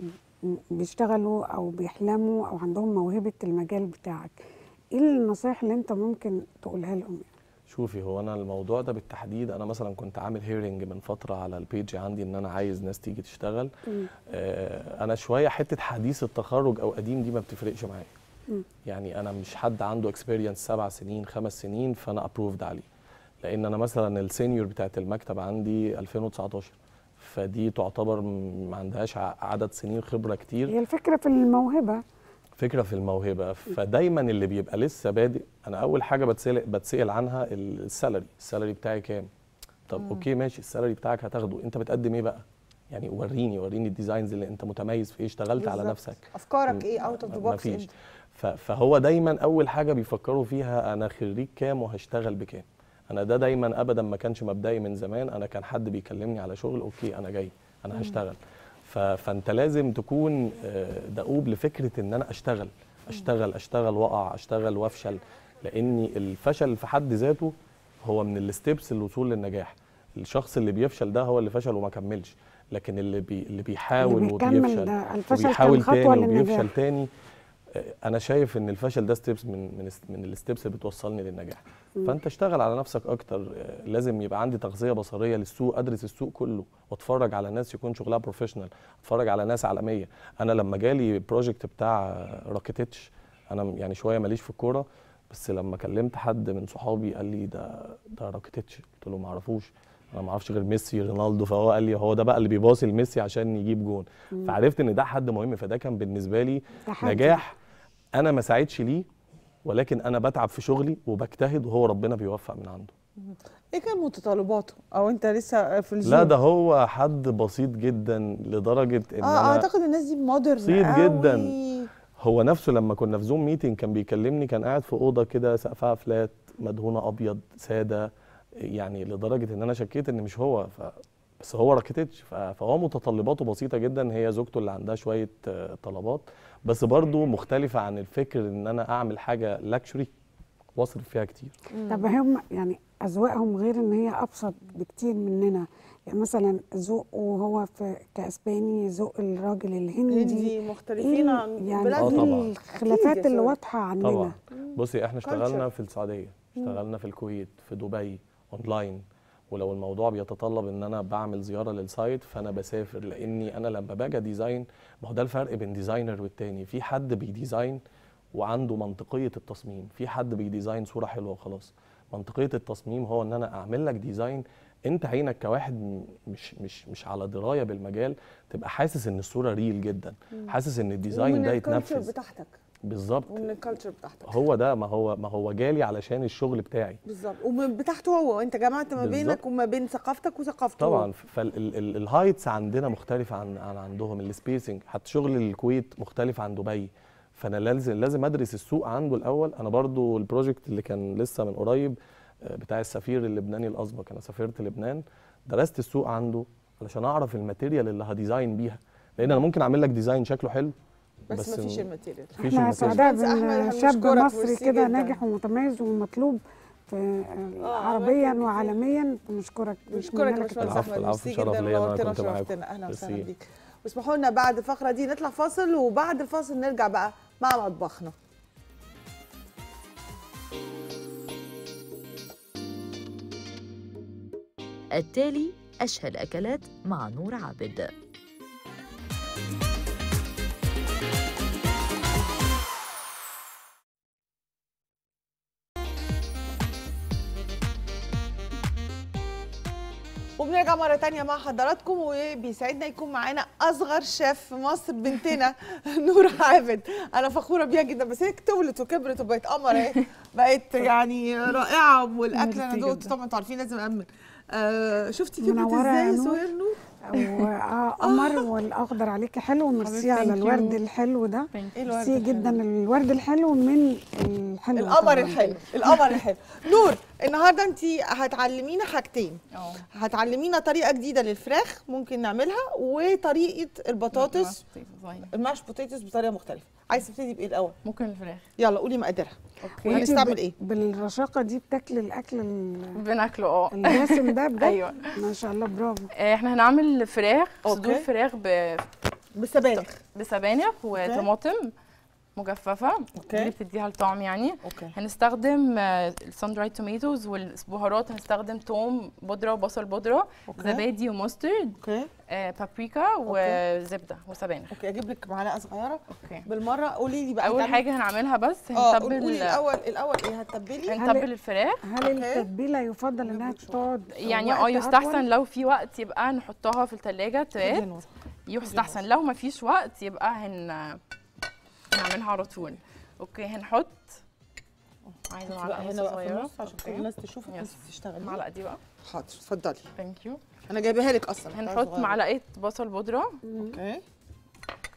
بيشتغلوا أو بيحلموا أو عندهم موهبة المجال بتاعك إيه النصائح اللي أنت ممكن تقولها لهم شوفي هو أنا الموضوع ده بالتحديد أنا مثلا كنت عامل hiring من فترة على ال page عندي إن أنا عايز ناس تيجي تشتغل. آه أنا شوية حتة حديث التخرج أو قديم دي ما بتفرقش معايا. يعني أنا مش حد عنده experience سبع سنين خمس سنين فأنا approved عليه. لأن أنا مثلا ال senior بتاعت المكتب عندي 2019 فدي تعتبر ما عندهاش عدد سنين خبرة كتير. هي الفكرة في الموهبة. فكرة في الموهبة. فدايما اللي بيبقى لسه بادئ أنا أول حاجة بتسال بتسأل عنها ال salary. ال salary بتاعي كام؟ طب okay ماشي. ال salary بتاعك هتاخده. أنت بتقدم إيه بقى؟ يعني وريني وريني ال designs اللي أنت متميز في إيه. اشتغلت على. نفسك. أفكارك إيه؟ out of the box مفيش. ف- فهو دايما أول حاجة بيفكروا فيها أنا خريج كام وهشتغل بكام. أنا ده دايما ابدا ما كانش مبدئي من زمان. أنا كان حد بيكلمني على شغل okay أنا جاي أنا هشتغل. ف- فأنت لازم تكون آه، دؤوب لفكرة إن أنا أشتغل. أشتغل أشتغل وأقع أشتغل وأفشل. لأن الفشل في حد ذاته هو من ال steps الوصول للنجاح. الشخص اللي بيفشل ده هو اللي فشل وما كملش. لكن اللي بي اللي بيحاول اللي وبيفشل ده الفشل وبيحاول تاني وبيفشل تاني أنا شايف ان الفشل ده steps من من من ال steps اللي بتوصلني للنجاح. فانت اشتغل على نفسك أكتر آه، لازم يبقى عندي تغذية بصرية للسوق ادرس السوق كله واتفرج على ناس يكون شغلها professional اتفرج على ناس عالمية. أنا لما جالي project بتاع راكيتيتش أنا يعني شوية ماليش في الكورة بس لما كلمت حد من صحابي قال لي ده ده راكيتيتش قلت له ما اعرفوش. أنا ما أعرفش غير ميسي رونالدو. فهو قال لي هو ده بقى اللي بيباصي لميسي عشان يجيب جون. فعرفت ان ده حد مهم فده كان بالنسبة لي. نجاح أنا ما استعدتش ليه ولكن أنا بتعب في شغلي وبجتهد وهو ربنا بيوفق من عنده. إيه كان متطلباته؟ أو أنت لسه في ال Zoom لا ده هو حد بسيط جدا لدرجة إن آه أنا أعتقد الناس دي modern بسيط جداً. هو نفسه لما كنا في Zoom meeting كان بيكلمني كان قاعد في أوضة كده سقفها flat مدهونة أبيض سادة يعني لدرجة إن أنا شكيت إن مش هو ف بس هو راكيتيتش ف- فهو متطلباته بسيطة جدا. هي زوجته اللي عندها شوية آه، طلبات. بس برضو مختلفة عن الفكر إن أنا أعمل حاجة luxury واصرف فيها كتير. طب هم يعني أذواقهم غير إن هي أبسط بكتير مننا. يعني مثلا ذوقه هو في كإسباني ذوق الراجل الهندي. هندي مختلفين إيه عن يعني بلاد آه إيه طبعاً. الخلافات اللي. واضحه عننا؟ طبعا. بصي إحنا اشتغلنا. في السعودية اشتغلنا في الكويت في دبي اونلاين ولو الموضوع بيتطلب إن أنا بعمل زيارة لل site فأنا بسافر لأني أنا لما باجي design ما هو ده الفرق بين designer والتاني. في حد بي design وعنده منطقية التصميم في حد بي design صورة حلوة وخلاص. منطقية التصميم هو إن أنا أعمل لك design أنت عينك كواحد مش مش مش على دراية بالمجال تبقى حاسس إن الصورة real جدا. حاسس إن ال design ده يتنفذ. بتاعتك. بالظبط. ومن ال culture بتاعتك. هو ده ما هو ما هو جالي علشان الشغل بتاعي. بالظبط. ومن بتاعته هو. انت جمعت ما بينك. وما بين ثقافتك وثقافته. طبعا. فال heights عندنا مختلفه عن عن عندهم. ال spacing حتى شغل الكويت مختلف عن دبي. فأنا لازم لازم أدرس السوق عنده الأول. أنا برضو ال project اللي كان لسه من قريب آه، بتاع السفير اللبناني الاسبق أنا سافرت لبنان. درست السوق عنده علشان أعرف ال material اللي ه design بيها. لأن أنا ممكن أعمل لك design شكله حلو. بس, بس ما فيش ال material. إحنا. سعداء باشمهندس أحمد، بان إحنا شاب بنشكرك، مصري كده. ناجح ومتميز ومطلوب في عربيا وعالميا. بنشكرك بنشكرك يا باشمهندس العفو، أحمد. العفو، ميرسي شرف جدا نورتنا. وشرفتنا أهلا وسهلا. بيك. واسمحوا لنا بعد الفقره دي نطلع فاصل وبعد الفاصل نرجع بقى مع مطبخنا التالي أشهى الأكلات مع نور عابد. وبنرجع مرة تانية مع حضراتكم وبيسعدنا يكون معانا أصغر شيف في مصر بنتنا *laughs* نور عابد. أنا فخورة بيها جدا بس هي طولت وكبرت وبقت قمر أهي. بقت *laughs* يعني رائعة والأكل أنا ميرسي دقت جدا. طبعا أنتوا عارفين لازم أأمن. آه شفتي كبرت إزاي. سهير نور؟ وقمر *laughs* والأخضر عليكي حلو وميرسي على. الورد الحلو ده. ميرسي الحلو جدا. الورد الحلو من الحلو القمر. الحلو القمر الحلو. نور النهارده انت هتعلمينا حاجتين. آه. هتعلمينا طريقة جديدة للفراخ ممكن نعملها وطريقة البطاطس. ال mashed potatoes بطريقة مختلفة. عايز تبتدي بإيه الأول؟ ممكن الفراخ. يلا قولي مقاديرها. okay. وهنستعمل وانتي إيه؟ بالرشاقة دي بتاكلي الأكل ال- بناكله آه. الدسم ده *laughs* بجد؟ أيوه. ما شاء الله برافو. آه، إحنا هنعمل فراخ صدور. فراخ ب- بالسبانخ بسبانخ وطماطم. مجففة okay. اللي بتديها الطعم يعني. أوكي. هنستخدم ال sun dried tomatoes والبهارات. هنستخدم توم بودرة وبصل بودرة okay. زبادي و mustard okay. آه، بابريكا وزبدة وسبانخ. okay أجيب لك معلقة صغيرة. okay. بالمرة قولي لي بقى أول حاجة هنعملها بس آه هنتبل قولي الأول الأول إيه؟ هتتبلي؟ هنتبل الفراخ. هل okay. التتبيلة يفضل إنها تقعد يعني آه يستحسن؟ لو في وقت يبقى نحطها في التلاجة تبات يستحسن. لو ما فيش وقت يبقى هن هنعملها على طول. okay هنحط. عايزة معلقة هنا بقى في صغيرة. النص عشان كل. الناس تشوفك. وانت تشتغلي المعلقة دي بقى. حاضر اتفضلي. thank you أنا جايباها لك أصلا. هنحط. معلقة بصل بودرة. okay.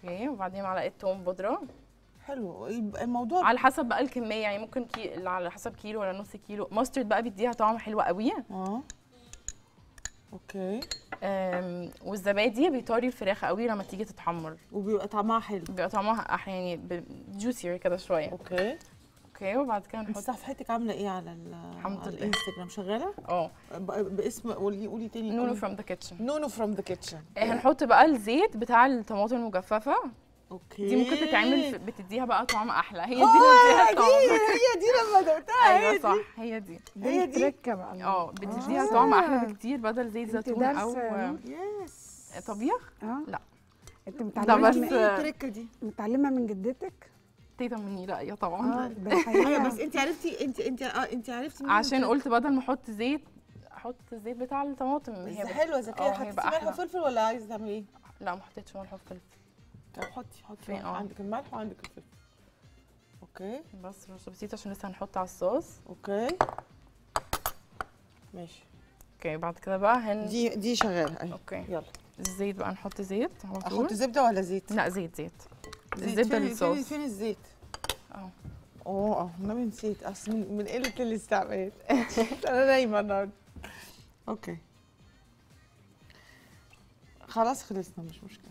okay وبعدين معلقة توم بودرة. حلو. يبقى الموضوع على حسب بقى الكمية يعني ممكن كي... على حسب كيلو ولا نص كيلو. mustard بقى بيديها طعم حلو قوي. آه. okay. والزبادي بيطري الفراخ قوي لما تيجي تتحمر. وبيبقى طعمها حلو. بيبقى طعمها يعني juicier كده شوية. okay. okay وبعد كده نحط صفحتك عاملة إيه على ال الحمد على لله. الإنستجرام؟ شغالة؟ آه. باسم قولي قولي تاني. نونو. from the kitchen نونو from the kitchen هنحط بقى الزيت بتاع الطماطم المجففة. okay. دي ممكن تتعمل بتديها بقى طعم أحلى. هي دي اللي هي بتديها دي طعم هي دي لما دقتها هي أيوه دي. صح هي دي. هي دي تركة بقى. آه بتديها آه. طعم أحلى بكتير بدل زيت زيتون أو يا؟ يس طبيخ؟ آه. لا. أنت متعلمة بس- من- إيه التركة دي؟ متعلمة من جدتك؟ تيتا مني لا طبعا. آه ده *laughs* الحقيقة أيوه بس أنت عرفتي أنت أنت آه أنت عرفتي عشان؟ قلت بدل ما أحط زيت أحط الزيت بتاع الطماطم بس حلوة ذكيه حطيتي ملح. وفلفل ولا عايزة تعملي إيه؟ لا ما حطيتش ملح وفلفل. طب حطي حطي. آه. عندك الملح وعندك الفلفل. okay. بس رشه بسيطه عشان لسه هنحط على الصوص. okay. ماشي. okay بعد كده بقى هن دي دي شغالة. okay. يلا. الزيت بقى نحط زيت على طول. أحط زبدة ولا زيت؟ لا زيت زيت. زيت. الزبدة للصوص. فين فين الزيت؟ آه. أوه آه أنا نسيت أصل من, من قلة الاستعمال. *laughs* أنا نايمة النهارده. okay. خلاص خلصنا مش مشكلة.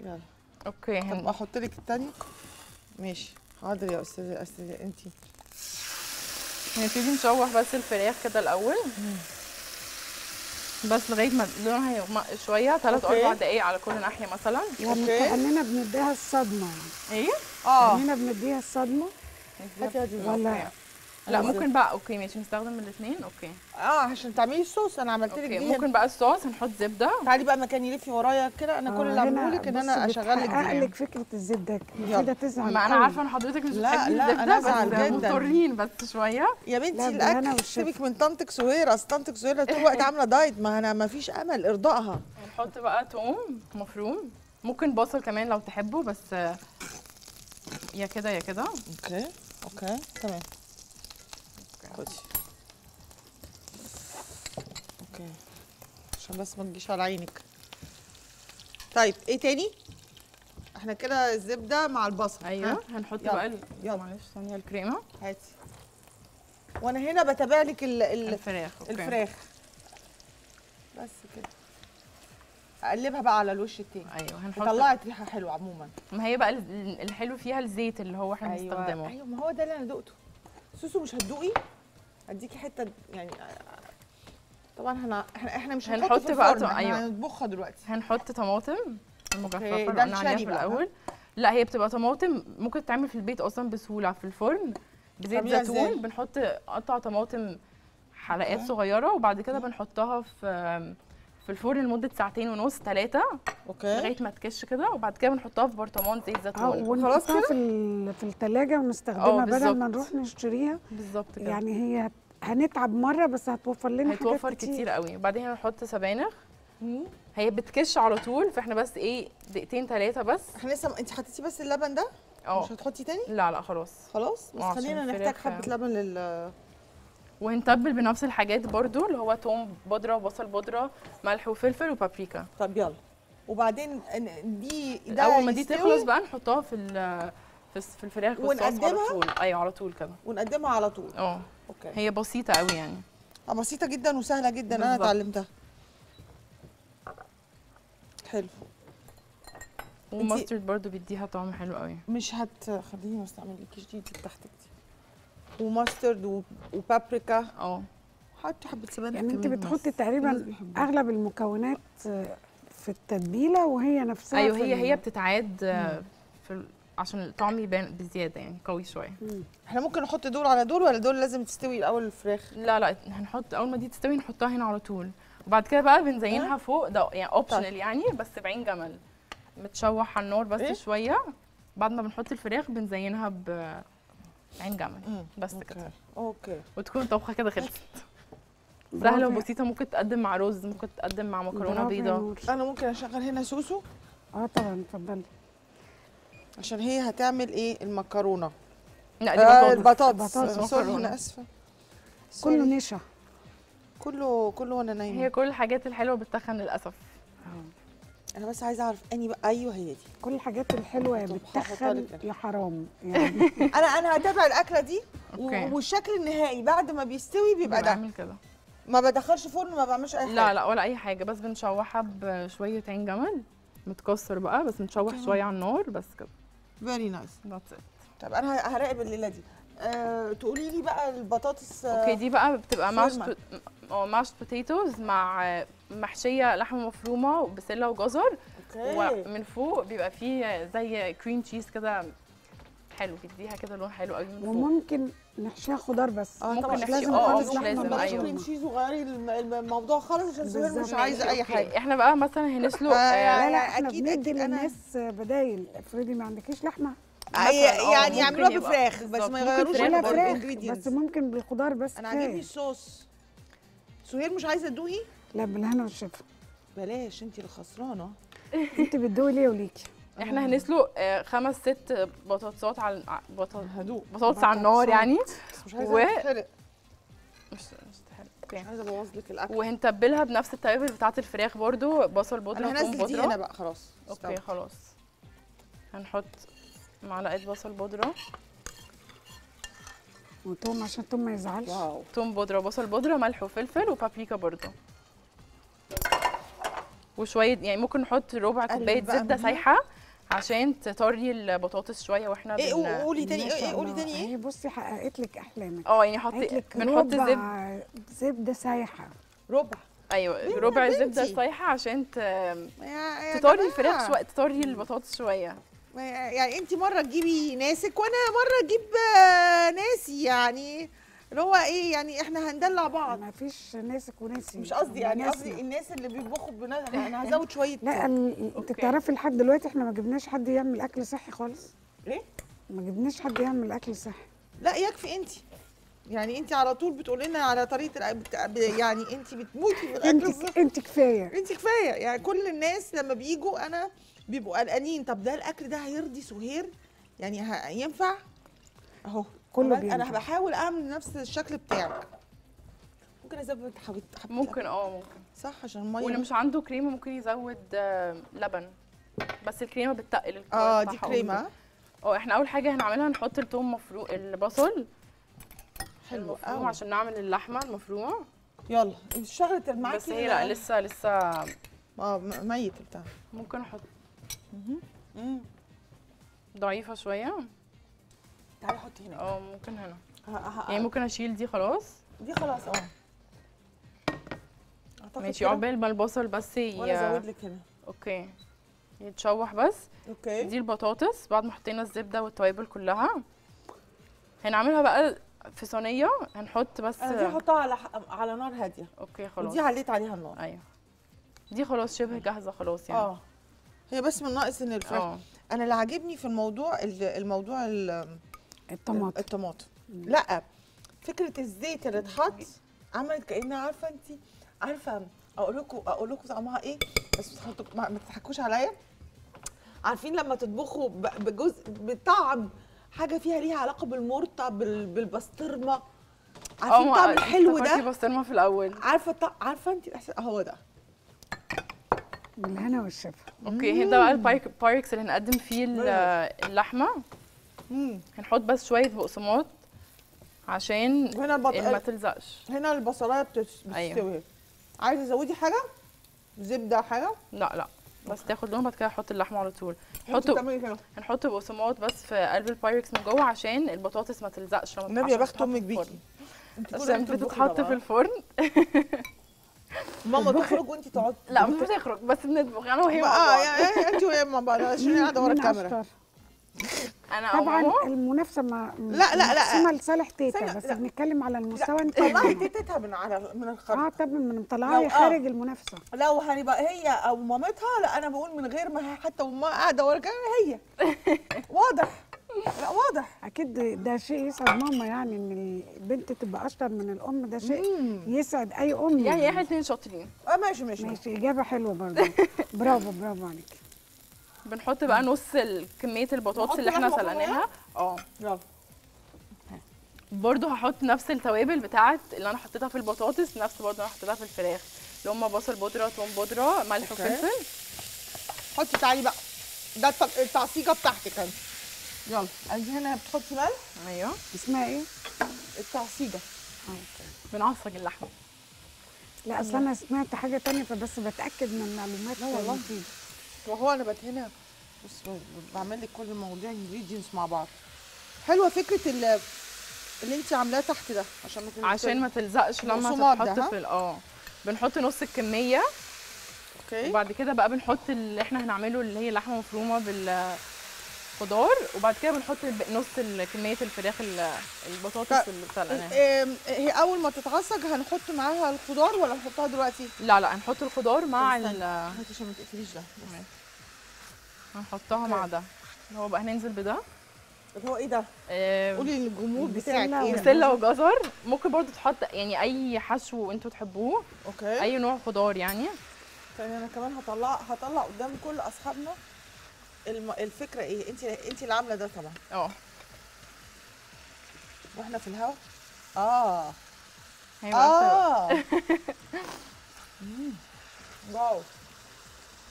يلا. okay. طب أحط لك التاني ماشي. حاضر يا أستاذة أستاذة انت هنبتدي نشوح بس الفراخ كده الأول. بس لغاية ما لونها يغمق شوية ثلاث. أربع دقايق على كل ناحية مثلا. يعني okay. كاننا بنديها الصدمة. إيه؟ آه. كاننا بنديها الصدمة. ولا. لا ممكن بقى okay ماشي نستخدم الاثنين okay. آه عشان تعملي الصوص. أنا عملت لك دي. ممكن بقى الصوص هنحط زبدة. تعالي بقى مكاني لفي ورايا كده. أنا كل اللي اعمله لك إن أنا أشغل لك دي لك فكرة الزيت ده يلا. كده تزعل ما أنا. عارفة إن حضرتك مش لا، بتحبي لا، الزبدة بس. مضطرين بس شوية. يا بنتي الأكل. سيبك من طنطك سهير أصل طنطك سهير طول الوقت *laughs* عاملة diet. ما أنا ما فيش أمل. ارضائها هنحط بقى توم مفروم. ممكن بصل كمان لو تحبوا بس آه، يا كده يا كده. okay okay تمام. خدي okay. عشان بس ما تجيش على عينك. طيب إيه تاني؟ إحنا كده الزبدة مع البصل أيوه هنحط يلا، بقى ال- يلا. معلش ثانية الكريمة. هاتي. وأنا هنا بتابع لك ال ال الفراخ okay. الفراخ. بس كده. أقلبها بقى على الوش التاني. أيوه هنحط طلعت ريحة حلوة عموما. ما هي بقى ال- الحلو فيها الزيت اللي هو إحنا بنستخدمه. أيوه ما هو ده اللي أنا دقته. سوسو مش هتدوقي؟ هديكي حتة يعني طبعا إحنا إحنا إحنا مش هنحط بقى أيوة. هنطبخها دلوقتي هنحط طماطم المجففه ده عليها في؟ الأول لا هي بتبقى طماطم ممكن تعمل في البيت أصلا بسهولة في الفرن بزيت؟ زيتون بنحط قطع طماطم حلقات. صغيرة وبعد كده بنحطها في في الفرن لمدة ساعتين ونص ثلاثة okay. لغاية ما تكش كده. وبعد كده بنحطها في برطمان زيت آه زيتون خلاص ونحطها كده؟ في في الثلاجه ونستخدمها آه، بدل ما. نروح نشتريها. بالظبط كده. يعني هي هنتعب مرة بس هتوفر لنا حاجات هيتوفر كتير. قوي. وبعدين هنحط سبانخ. هي بتكش على طول فاحنا بس إيه دقيقتين ثلاثة بس. إحنا لسه انت حطيتي بس اللبن ده؟ آه. مش هتحطي تاني؟ لا لا خلاص. خلاص؟ بس عشان خلينا نحتاج حبة لبن لل وهنتبل بنفس الحاجات برضو اللي هو توم بودرة وبصل بودرة ملح وفلفل وبابريكا. طب يلا. وبعدين دي ده اول ما دي تخلص بقى نحطها في في الفراخ والصوص على ونقدمها؟ طول. أيوه على طول كده. ونقدمها على طول. آه. okay. هي بسيطة قوي يعني. آه، بسيطة جدا وسهلة جدا. أنا. اتعلمتها. حلو. وال mustard برضو بيديها طعم حلو قوي. مش هت خليني ما استعملكيش دي بتاعتك دي و mustard و... وبابريكا آه. حطي حبة سبانخ يعني انت بتحطي تقريبا. أغلب المكونات في التتبيلة وهي نفسها أيوه هي هي بتتعاد آه، في عشان الطعم يبان بزيادة يعني قوي شوية. إحنا ممكن نحط دول على دول ولا دول لازم تستوي الأول الفراخ؟ لا لا هنحط أول ما دي تستوي نحطها هنا على طول. وبعد كده بقى بنزينها فوق ده يعني اوبشنال يعني بس بعين جمل. متشوح على النار بس إيه؟ شوية. بعد ما بنحط الفراخ بنزينها بعين جمل. بس كده. okay. وتكون طبخة كده خلصت. *laughs* سهلة وبسيطة. ممكن تقدم مع رز ممكن تقدم مع مكرونة بيضاء. أنا ممكن أشغل هنا سوسو؟ آه طبعا اتفضلي. عشان هي هتعمل إيه؟ المكرونة. لا دي آه بطاطس. البطاطس. بطاطس sorry مكرونة. أنا اسفه كله. نشا. كله كله وأنا نايمة. هي كل الحاجات الحلوة بتخن للأسف. أنا بس عايزة أعرف اني بقى؟ أيوه هي دي. كل الحاجات الحلوة يا بتخن لك يا حرام يعني. *laughs* أنا أنا هتابع الأكلة دي okay. والشكل النهائي بعد ما بيستوي بيبقى ده. بعمل كده. ما بدخلش فرن ما بعملش أي حاجة. لا لا ولا أي حاجة بس بنشوحها بشوية عين جمل متكسر بقى بس نشوح. شوية على النار بس كده. very nice That's it. طب أنا هراقب الليلة دي. أه تقولي لي بقى البطاطس آه، okay دي بقى بتبقى mash فورمة. mashed potatoes مع آه، محشية لحمة مفرومة وبسلة وجزر. okay. ومن فوق بيبقى فيه زي cream cheese كده حلو بيديها كده لون حلو قوي من فوق. وممكن نحشيها خضار بس. آه ممكن طبعا مش لازم خالص مش لحمه لازم، أيوة. cream cheese وغيري الم- الم- الموضوع خالص عشان سهير مش. عايزه أي okay، حاجة. إحنا بقى مثلا هنسلق آه، آه، لا لا لا، إحنا بندي للناس بدايل. افرضي ما عندكيش لحمة؟ آه، يعني ممكن يعملوها بفراخ بس ما ممكن يغيروش ولا. فراخ بس ممكن بالخضار بس أنا. عاجبني الصوص. سهير مش عايزة تدوقي؟ لا بالهنا والشفا بلاش انت اللي خسرانة. انت بتدوقي ليه وليكي؟ إحنا هنسلق آه، خمس ست بطاطسات على هدوق. بطاطس على النار يعني. مش عايزة و- تتحرق. مش مش تحرق. مش عايزة أبوظ لك الأكل. وهنتبلها بنفس التوابل بتاعة الفراخ برضو بصل بودرة أنا هنزل دي هنا بقى خلاص. okay خلاص. هنحط معلقة بصل بودرة. وتوم عشان توم ما يزعلش. واو. ثوم بودرة. وبصل بودره ملح وفلفل وبابريكا برضو. وشوية يعني ممكن نحط ربع كوباية زبدة. سايحة عشان تطري البطاطس شوية وإحنا إيه بن... قولي تاني إيه قولي. تاني. إيه بصي حققت لك أحلامك. آه يعني حط قالت لك بنحط زبده ربع زبدة سايحة. ربع. أيوه ليه ربع زبدة؟ سايحة عشان ت... تطري. الفراخ شوية تطري البطاطس شوية. يعني انت مرة تجيبي ناسك وأنا مرة أجيب آه، ناسي يعني اللي هو إيه يعني إحنا هندلع بعض. ما فيش ناسك وناسي مش قصدي يعني. قصدي الناس اللي بيطبخوا بنا... أنا هزود شوية. لا انت. تعرفي لحد دلوقتي إحنا ما جبناش حد يعمل أكل صحي خالص؟ إيه ما جبناش حد يعمل أكل صحي. لا يكفي انت. يعني انت على طول بتقولي لنا على طريقة يعني انت بتموتي في الأكل انت انت كفاية. انت كفاية. يعني كل الناس لما بيجوا أنا بيبقوا قلقانين. طب ده الأكل ده هيرضي سهير؟ يعني. ينفع؟ أهو. كله أنا. بحاول أعمل نفس الشكل بتاعك. ممكن أزود حبيت حبيت ممكن آه ممكن. صح عشان المية واللي مش عنده كريمة ممكن يزود آه، لبن. بس الكريمة بتتقل القوام آه دي كريمة. أه إحنا أول حاجة هنعملها نحط الثوم مفروم البصل. حلو قوي عشان نعمل اللحمة المفرومة. يلا. اشتغلت معاكي بس هي لأ لسه لسه آه ميت بتاع ممكن أحط. ضعيفة شوية. تعالي حطي هنا. آه ممكن هنا. يعني ممكن أشيل دي خلاص؟ دي خلاص آه ماشي. عقبال ما البصل بس وأنا ي... ازود لك هنا. okay. يتشوح بس. okay. دي البطاطس. بعد ما حطينا الزبدة والتوابل كلها هنعملها بقى في صينية. هنحط بس أنا دي هحطها على على نار هادية. okay خلاص. ودي عليت عليها النار. أيوه. دي خلاص شبه جاهزة خلاص يعني. آه. هي بس من ناقص إن الفراخ آه. أنا اللي عاجبني في الموضوع ال- الموضوع ال- الطماطم. الطماطم. لأ فكرة الزيت اللي اتحط عملت كأنها عارفة أنت عارفة أقول لكم أقول لكم طعمها إيه؟ بس ما تضحكوش عليا. عارفين لما تطبخوا ب- بجزء بطعم حاجة فيها ليها علاقة بالمرطة بال- بالبسطرمة؟ عارفين الطعم الحلو افتكرتي ده؟ بسطرمة في الأول. عارفة عارفة أنت هو ده. بالهنا والشفا. okay هنا بقى البايك بايركس اللي هنقدم فيه ال- اللحمة. مم. هنحط بس شوية بقسماط عشان وهنا البط... ما تلزقش. هنا البصلاية بتس- أيوة. بتستوي. عايزة تزودي حاجة؟ زبدة حاجة؟ لا لا. بس تاخد لون بعد كده أحط اللحمة على طول. كده. هنحط بقسماط بس في قلب البايركس من جوه عشان البطاطس ما تلزقش لما النبي يا بخت أمك في بيكي بتطبخي بتتحط. في الفرن. *laughs* ماما تخرج وانت تقعدي. لا مش بتخرج بس بنطبخ أنا وهي مع آه بعض. يعني انت وهي مع بعض. عشان هي قاعدة ورا *laughs* الكاميرا؟ أنا طبعا المنافسة ما لا، لا، لا. لصالح تيتا بس. بنتكلم على المستوى انت طلعي تيتها من على من آه الخرج طبعا من مطلعاها آه. خارج المنافسة. لو هنبقى هي أو مامتها لا أنا بقول من غير ما حتى امها قاعدة ورا الكاميرا هي. *laughs* واضح. لا واضح. أكيد ده شيء يسعد ماما يعني إن البنت تبقى أشطر من الأم. ده شيء. يسعد أي أم. يعني إحنا اتنين شاطرين. آه ماشي ماشي. ماشي إجابة حلوة برضه *laughs* برافو برافو عليك. بنحط بقى نص كمية البطاطس اللي إحنا سلقناها. آه. يلا برضو هحط نفس التوابل بتاعت اللي أنا حطيتها في البطاطس نفس برضو أنا حطيتها في الفراخ. اللي هم بصل بودرة ثوم بودرة ملح. وفلفل. حطي تعالي بقى. ده الت- التعصيجة بتاعتك انت يلا عايزين هنا بتحطي ملح؟ أيوه. اسمها إيه؟ التعصيجه بنعصج اللحمة. لا أصل أنا سمعت حاجة تانية فبس بتأكد من معلومات لا والله. وهو أنا هنا بص بعمل لك كل المواضيع ingredients مع بعض. حلوة فكرة ال- اللي انت عاملاه تحت ده عشان ما عشان ما تلزقش لما تتحط؟ في ال- آه. بنحط نص الكمية. أوكي. وبعد كده بقى بنحط اللي إحنا هنعمله اللي هي لحمة مفرومة بالخضار وبعد كده بنحط نص كمية الفراخ ال- البطاطس طيب. اللي سلقناها هي أول ما تتعصج هنحط معاها الخضار ولا نحطها دلوقتي؟ لا لا هنحط الخضار مع. ال هاتي عشان ما تقفليش ده هنحطها مع ده. هو بقى هننزل بده. اللي هو إيه ده؟ قولي للجمهور بتاعك إيه؟ بسله وجزر. ممكن برضو تحط يعني أي حشو أنتوا تحبوه. أوكي. أي نوع خضار يعني. طيب أنا كمان هطلع هطلع قدام كل أصحابنا. الفكرة إيه؟ انت انت اللي عاملة ده طبعا. آه. وإحنا في الهوا؟ آه. هيبقى آه. *laughs* واو.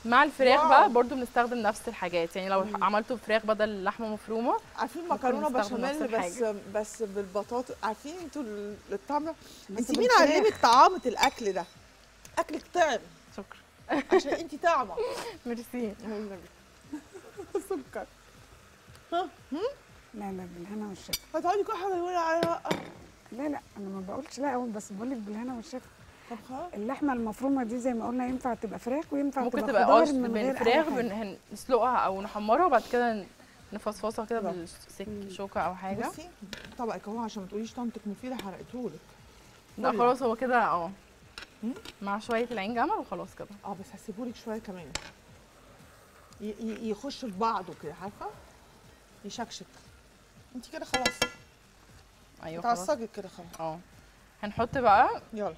مع الفراخ واو. بقى برضو بنستخدم نفس الحاجات. يعني لو عملتوا فراخ بدل لحمة مفرومة عارفين مكرونة بشاميل بس. بس بالبطاطا. عارفين أنتوا ال- الطعم؟ انت مين. علمك طعامة الأكل ده؟ أكلك طعم. شكرا. عشان انت طعمة. *laughs* ميرسي. سكر لا لا بالهنا والشفا. هتقعدي كل حاجة يقول عليها. لا لا. أنا ما بقولش لا أقول بس بقول لك بالهنا والشفا. طب خلاص. اللحمة المفرومة دي زي ما قلنا ينفع تبقى فراخ وينفع ممكن تبقى تبقى خضار من غير. بن- نسلقها أو نحمرها وبعد كده نفصفصها كده طبعا. بالشوكه أو حاجة. بصي طبقك اهو عشان ما تقوليش طعمتك مفيدة حرقتهولك لا. خلاص هو كده آه. مع شوية العين جمل وخلاص كده. آه بس هسيبهولك شوية كمان. ي- ي- يخش في بعضه كده عارفة؟ يشكشك. انت كده خلاص. أيوه خلاص. اتعصجت كده خلاص. آه. هنحط بقى. يلا.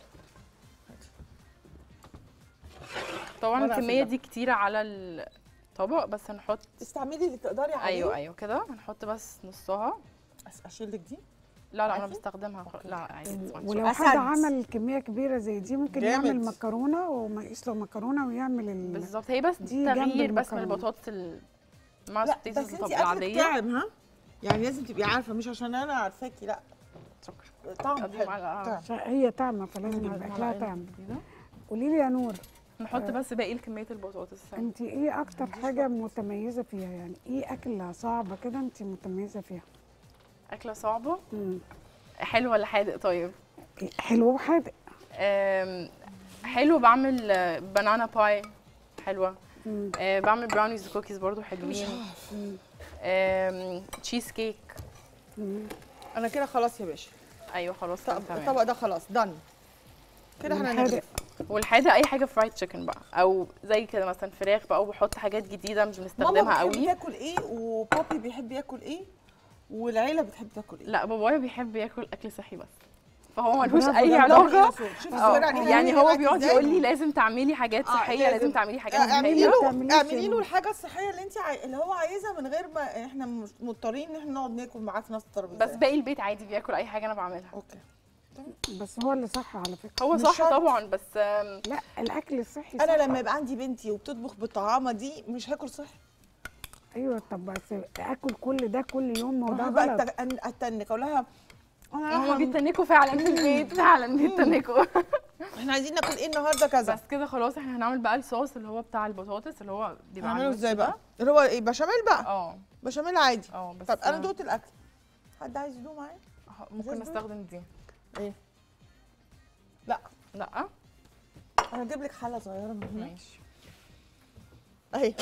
طبعا الكمية دي كتيرة على الطبق بس هنحط استعملي اللي تقدري عليه. أيوه أيوه كده. هنحط بس نصها. أشيل لك دي. لا لا أنا؟ بستخدمها لا عادي. ولو أسد. حد عمل كمية كبيرة زي دي ممكن جامد. يعمل مكرونه ويسلق مكرونة ويعمل ال... بالظبط هي بس دي تغيير بس من. البطاطس ال- مع البطاطس العادية طعم ها يعني لازم تبقي عارفة مش عشان أنا عارفاكي لا شكرا طعم هي طعمه فلازم يبقى أكلها طعم كده. قولي لي يا نور نحط بس باقي كميه البطاطس انت إيه أكتر حاجة متميزة فيها يعني إيه أكلة صعبة كده انت متميزة فيها أكلة صعبة. مم. حلو ولا حادق طيب؟ حلو وحادق. حلو بعمل banana pie. حلوة. آه، بعمل brownies و cookies برضو حلوين. تشيز كيك مم. أنا كده خلاص يا باشا. أيوه خلاص الطبق ده خلاص done كده إحنا. هنغرف والحادق أي حاجة fried chicken بقى. أو زي كده مثلا فراخ بقى وبحط حاجات جديدة مش بنستخدمها ماما بتحب قوي. تاكل إيه؟ وبابي بيحب ياكل إيه؟ والعيلة بتحب تاكل إيه؟ لا بابايا بيحب ياكل أكل صحي بس. فهو ملوش أي علاقة؟ شوفي آه، يعني هو بيقعد؟ يقول لي لازم تعملي حاجات آه، صحية لازم. لازم تعملي حاجات. اعملي صحيه له تعمليش اعملي له الحاجة الصحية اللي انت عاي... اللي هو عايزها من غير ما إحنا مش مضطرين ان إحنا نقعد ناكل معاه في نفس الترابيزه بس باقي البيت عادي بياكل أي حاجة أنا بعملها. أوكي. بس هو اللي صح على فكرة. هو صح شرط. طبعا بس لا الأكل الصحي أنا صح. لما يبقى عندي بنتي وبتطبخ بالطعامة دي مش هاكل صحي. أيوه طب بس آكل كل ده كل يوم ما هو ده أنا بقى غلط أن- أتنك. أقول لها هما بيتنكوا فعلا في البيت فعلا *laughs* بيتنكوا. *laughs* إحنا عايزين ناكل إيه النهارده كذا؟ بس كده خلاص إحنا هنعمل بقى الصوص اللي هو بتاع البطاطس اللي هو بيبقى هنعمله إزاي. بقى؟ اللي هو إيه بشاميل بقى؟ آه. بشاميل عادي. آه بس طب أنا دوقت الأكل. حد عايز يدوق معايا؟ ممكن إزاز نستخدم دي. إيه؟ لا. لا. أنا هجيب لك حلة صغيرة من هنا ماشي. أهي.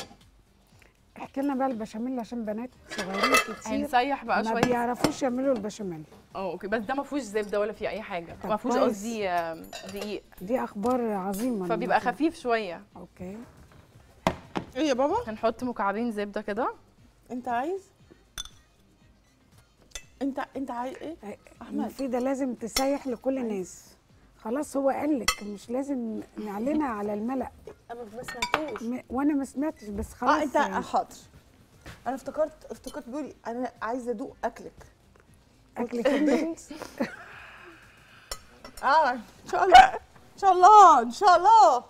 احكي لنا بقى البشاميل عشان بنات صغيرين كتير. هنسيح بقى ما شوية. بيعرفوش يعملوا البشاميل. آه okay بس ده ما فيهوش زبدة ولا فيه أي حاجة. ما فيهوش. قصدي دقيق. دي أخبار عظيمة فبيبقى المفروض. خفيف شوية. okay. إيه يا بابا؟ هنحط مكعبين زبدة كده. أنت عايز؟ أنت أنت عايز إيه؟ أحمد. مفيدة لازم تسيح لكل الناس. خلاص هو قال لك مش لازم نعلنها على الملأ. أنا ما سمعتوش. م... وأنا ما سمعتش بس خلاص آه أنت يعني. حاضر. أنا افتكرت افتكرت بيقولي أنا عايزة أدوق أكلك. أكلك البيت *laughs* آه إن شاء الله إن شاء الله إن شاء الله.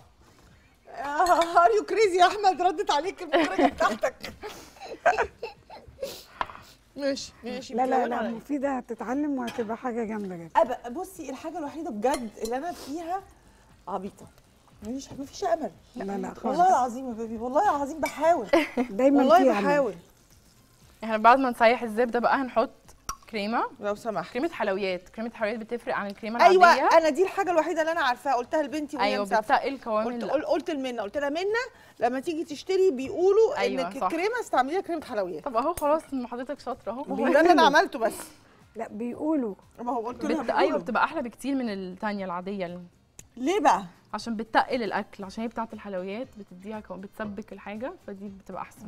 are you crazy يا أحمد؟ ردت عليك الفكرة بتاعتك. *laughs* ماشي ماشي لا لا لا. مفيدة هتتعلم وهتبقى حاجة جامدة جدا. أبقى بصي الحاجة الوحيدة بجد اللي أنا فيها عبيطة. مفيش مفيش أمل. لا لا والله خالص العظيم يا بيبي والله العظيم بحاول. *laughs* دايما والله بحاول. إحنا بعد ما نسيح الزبدة بقى هنحط كريمة؟ لو سمحت. كريمة حلويات. كريمة حلويات بتفرق عن الكريمة العادية؟ أيوه أنا دي الحاجة الوحيدة اللي أنا عارفاها. قلتها لبنتي وهي أيوه مسافرة. بتقل قوام قلت ال- قل- قلت لمنى. قلت لها منى لما تيجي تشتري بيقولوا أيوة، انك. الكريمه استعمليها كريمة حلويات. طب أهو خلاص ما حضرتك شاطرة أهو. ما هو ده اللي أنا عملته بس. لا بيقولوا. ما هو قلت لها بت... أيوه. بتبقى أحلى بكتير من التانية العادية. ال- ليه بقى؟ عشان بتتقل الأكل عشان هي بتاعة الحلويات بتديها كمان بتسبك الحاجة فدي بتبقى أحسن.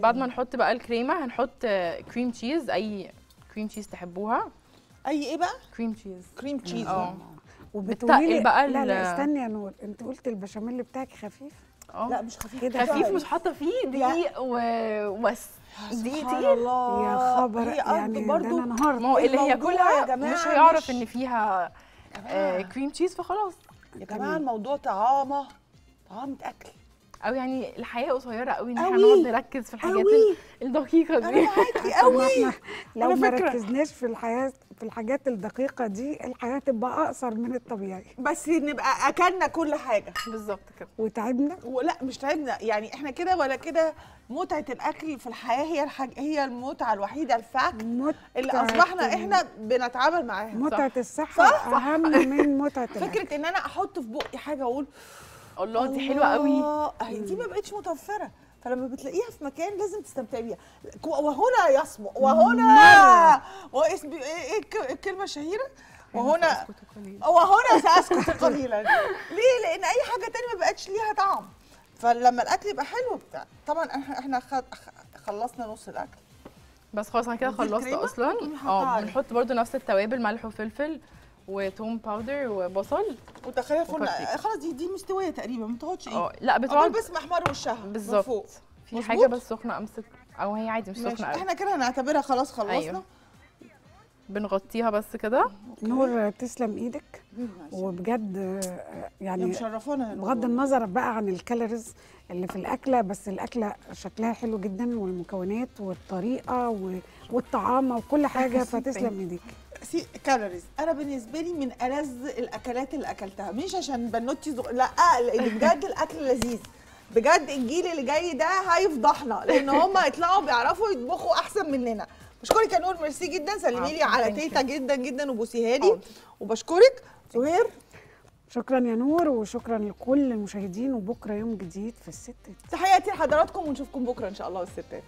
بعد ما نحط بقى الكريمة هنحط cream cheese أي cream cheese تحبوها؟ أي إيه بقى؟ cream cheese cream cheese آه. وبتقولي لي بتتقل بقى لا لا استني يا نور. أنت قلت البشاميل بتاعك خفيف. آه. لا مش خفيف. كده خفيف بقى. مش حاطة فيه دقيق وبس دقيق سبحان تقيل؟ الله. يا خبر هي يعني برضو ما هو اللي هي الموضوع كلها يا جماعة. مش هيعرف إن فيها آه cream cheese فخلاص. يا جماعة الموضوع طعامه طعامه اكل أو يعني الحياة قصيرة قوي إن إحنا. نقعد نركز في الحاجات أوي. الدقيقة أنا دي معاكي *laughs* طب قوي لو ما. ركزناش في الحياة في الحاجات الدقيقة دي الحياة تبقى أقصر من الطبيعي. بس نبقى أكلنا كل حاجة. بالظبط كده. وتعبنا؟ ولا مش تعبنا. يعني إحنا كده ولا كده متعة الأكل في الحياة هي الحاجة هي المتعة الوحيدة ال fact اللي أصبحنا إحنا بنتعامل معاها. متعة الصحة أهم من متعة *laughs* فكرة إن أنا أحط في بقي حاجة وأقول الله دي حلوة قوي. أهي دي ما بقتش متوفرة. فلما بتلاقيها في مكان لازم تستمتعي بيها. وهنا يصمو وهنا واسم إيه إيه الك- الكلمة الشهيره وهنا وهنا *laughs* سأسكت قليلا. ليه؟ لأن أي حاجة تانية ما بقتش ليها طعم. فلما الأكل يبقى حلو بتاع طبعا إحنا خلصنا نص الأكل. بس خلاص أنا كده خلصت؟ أصلا. آه. بنحط برضو نفس التوابل ملح وفلفل. وتوم powder وبصل. وتخيل وبطيخ. خلاص دي دي مستوية تقريبا ما تقعدش إيه؟ آه لا بتقعد بس محمر وشها من بالظبط. فوق. في مظبوط؟ حاجة بس سخنة أمسك. أو هي عادي مش سخنة. قوي إحنا كده هنعتبرها خلاص خلصنا. أيوة. بنغطيها بس كده. نور تسلم إيدك. وبجد آه، يعني مشرفانا. يا بغض. النظر بقى عن ال calories اللي في الأكلة بس الأكلة شكلها حلو جدا والمكونات والطريقة و- والطعامة وكل حاجة فتسلم إيديك. سي calories أنا بالنسبة لي من ألذ الأكلات اللي أكلتها. مش عشان بنوتي زغ... لا اللي بجد الأكل لذيذ. بجد الجيل اللي جاي ده هيفضحنا لأن هم يطلعوا بيعرفوا يطبخوا أحسن مننا. بشكرك يا نور ميرسي جدا. سلمي لي على. تيتا جدا جدا وبوسيها لي وبشكرك. سهير شكرا يا نور وشكرا لكل المشاهدين وبكرة يوم جديد في الستات. تحياتي لحضراتكم ونشوفكم بكرة إن شاء الله والستات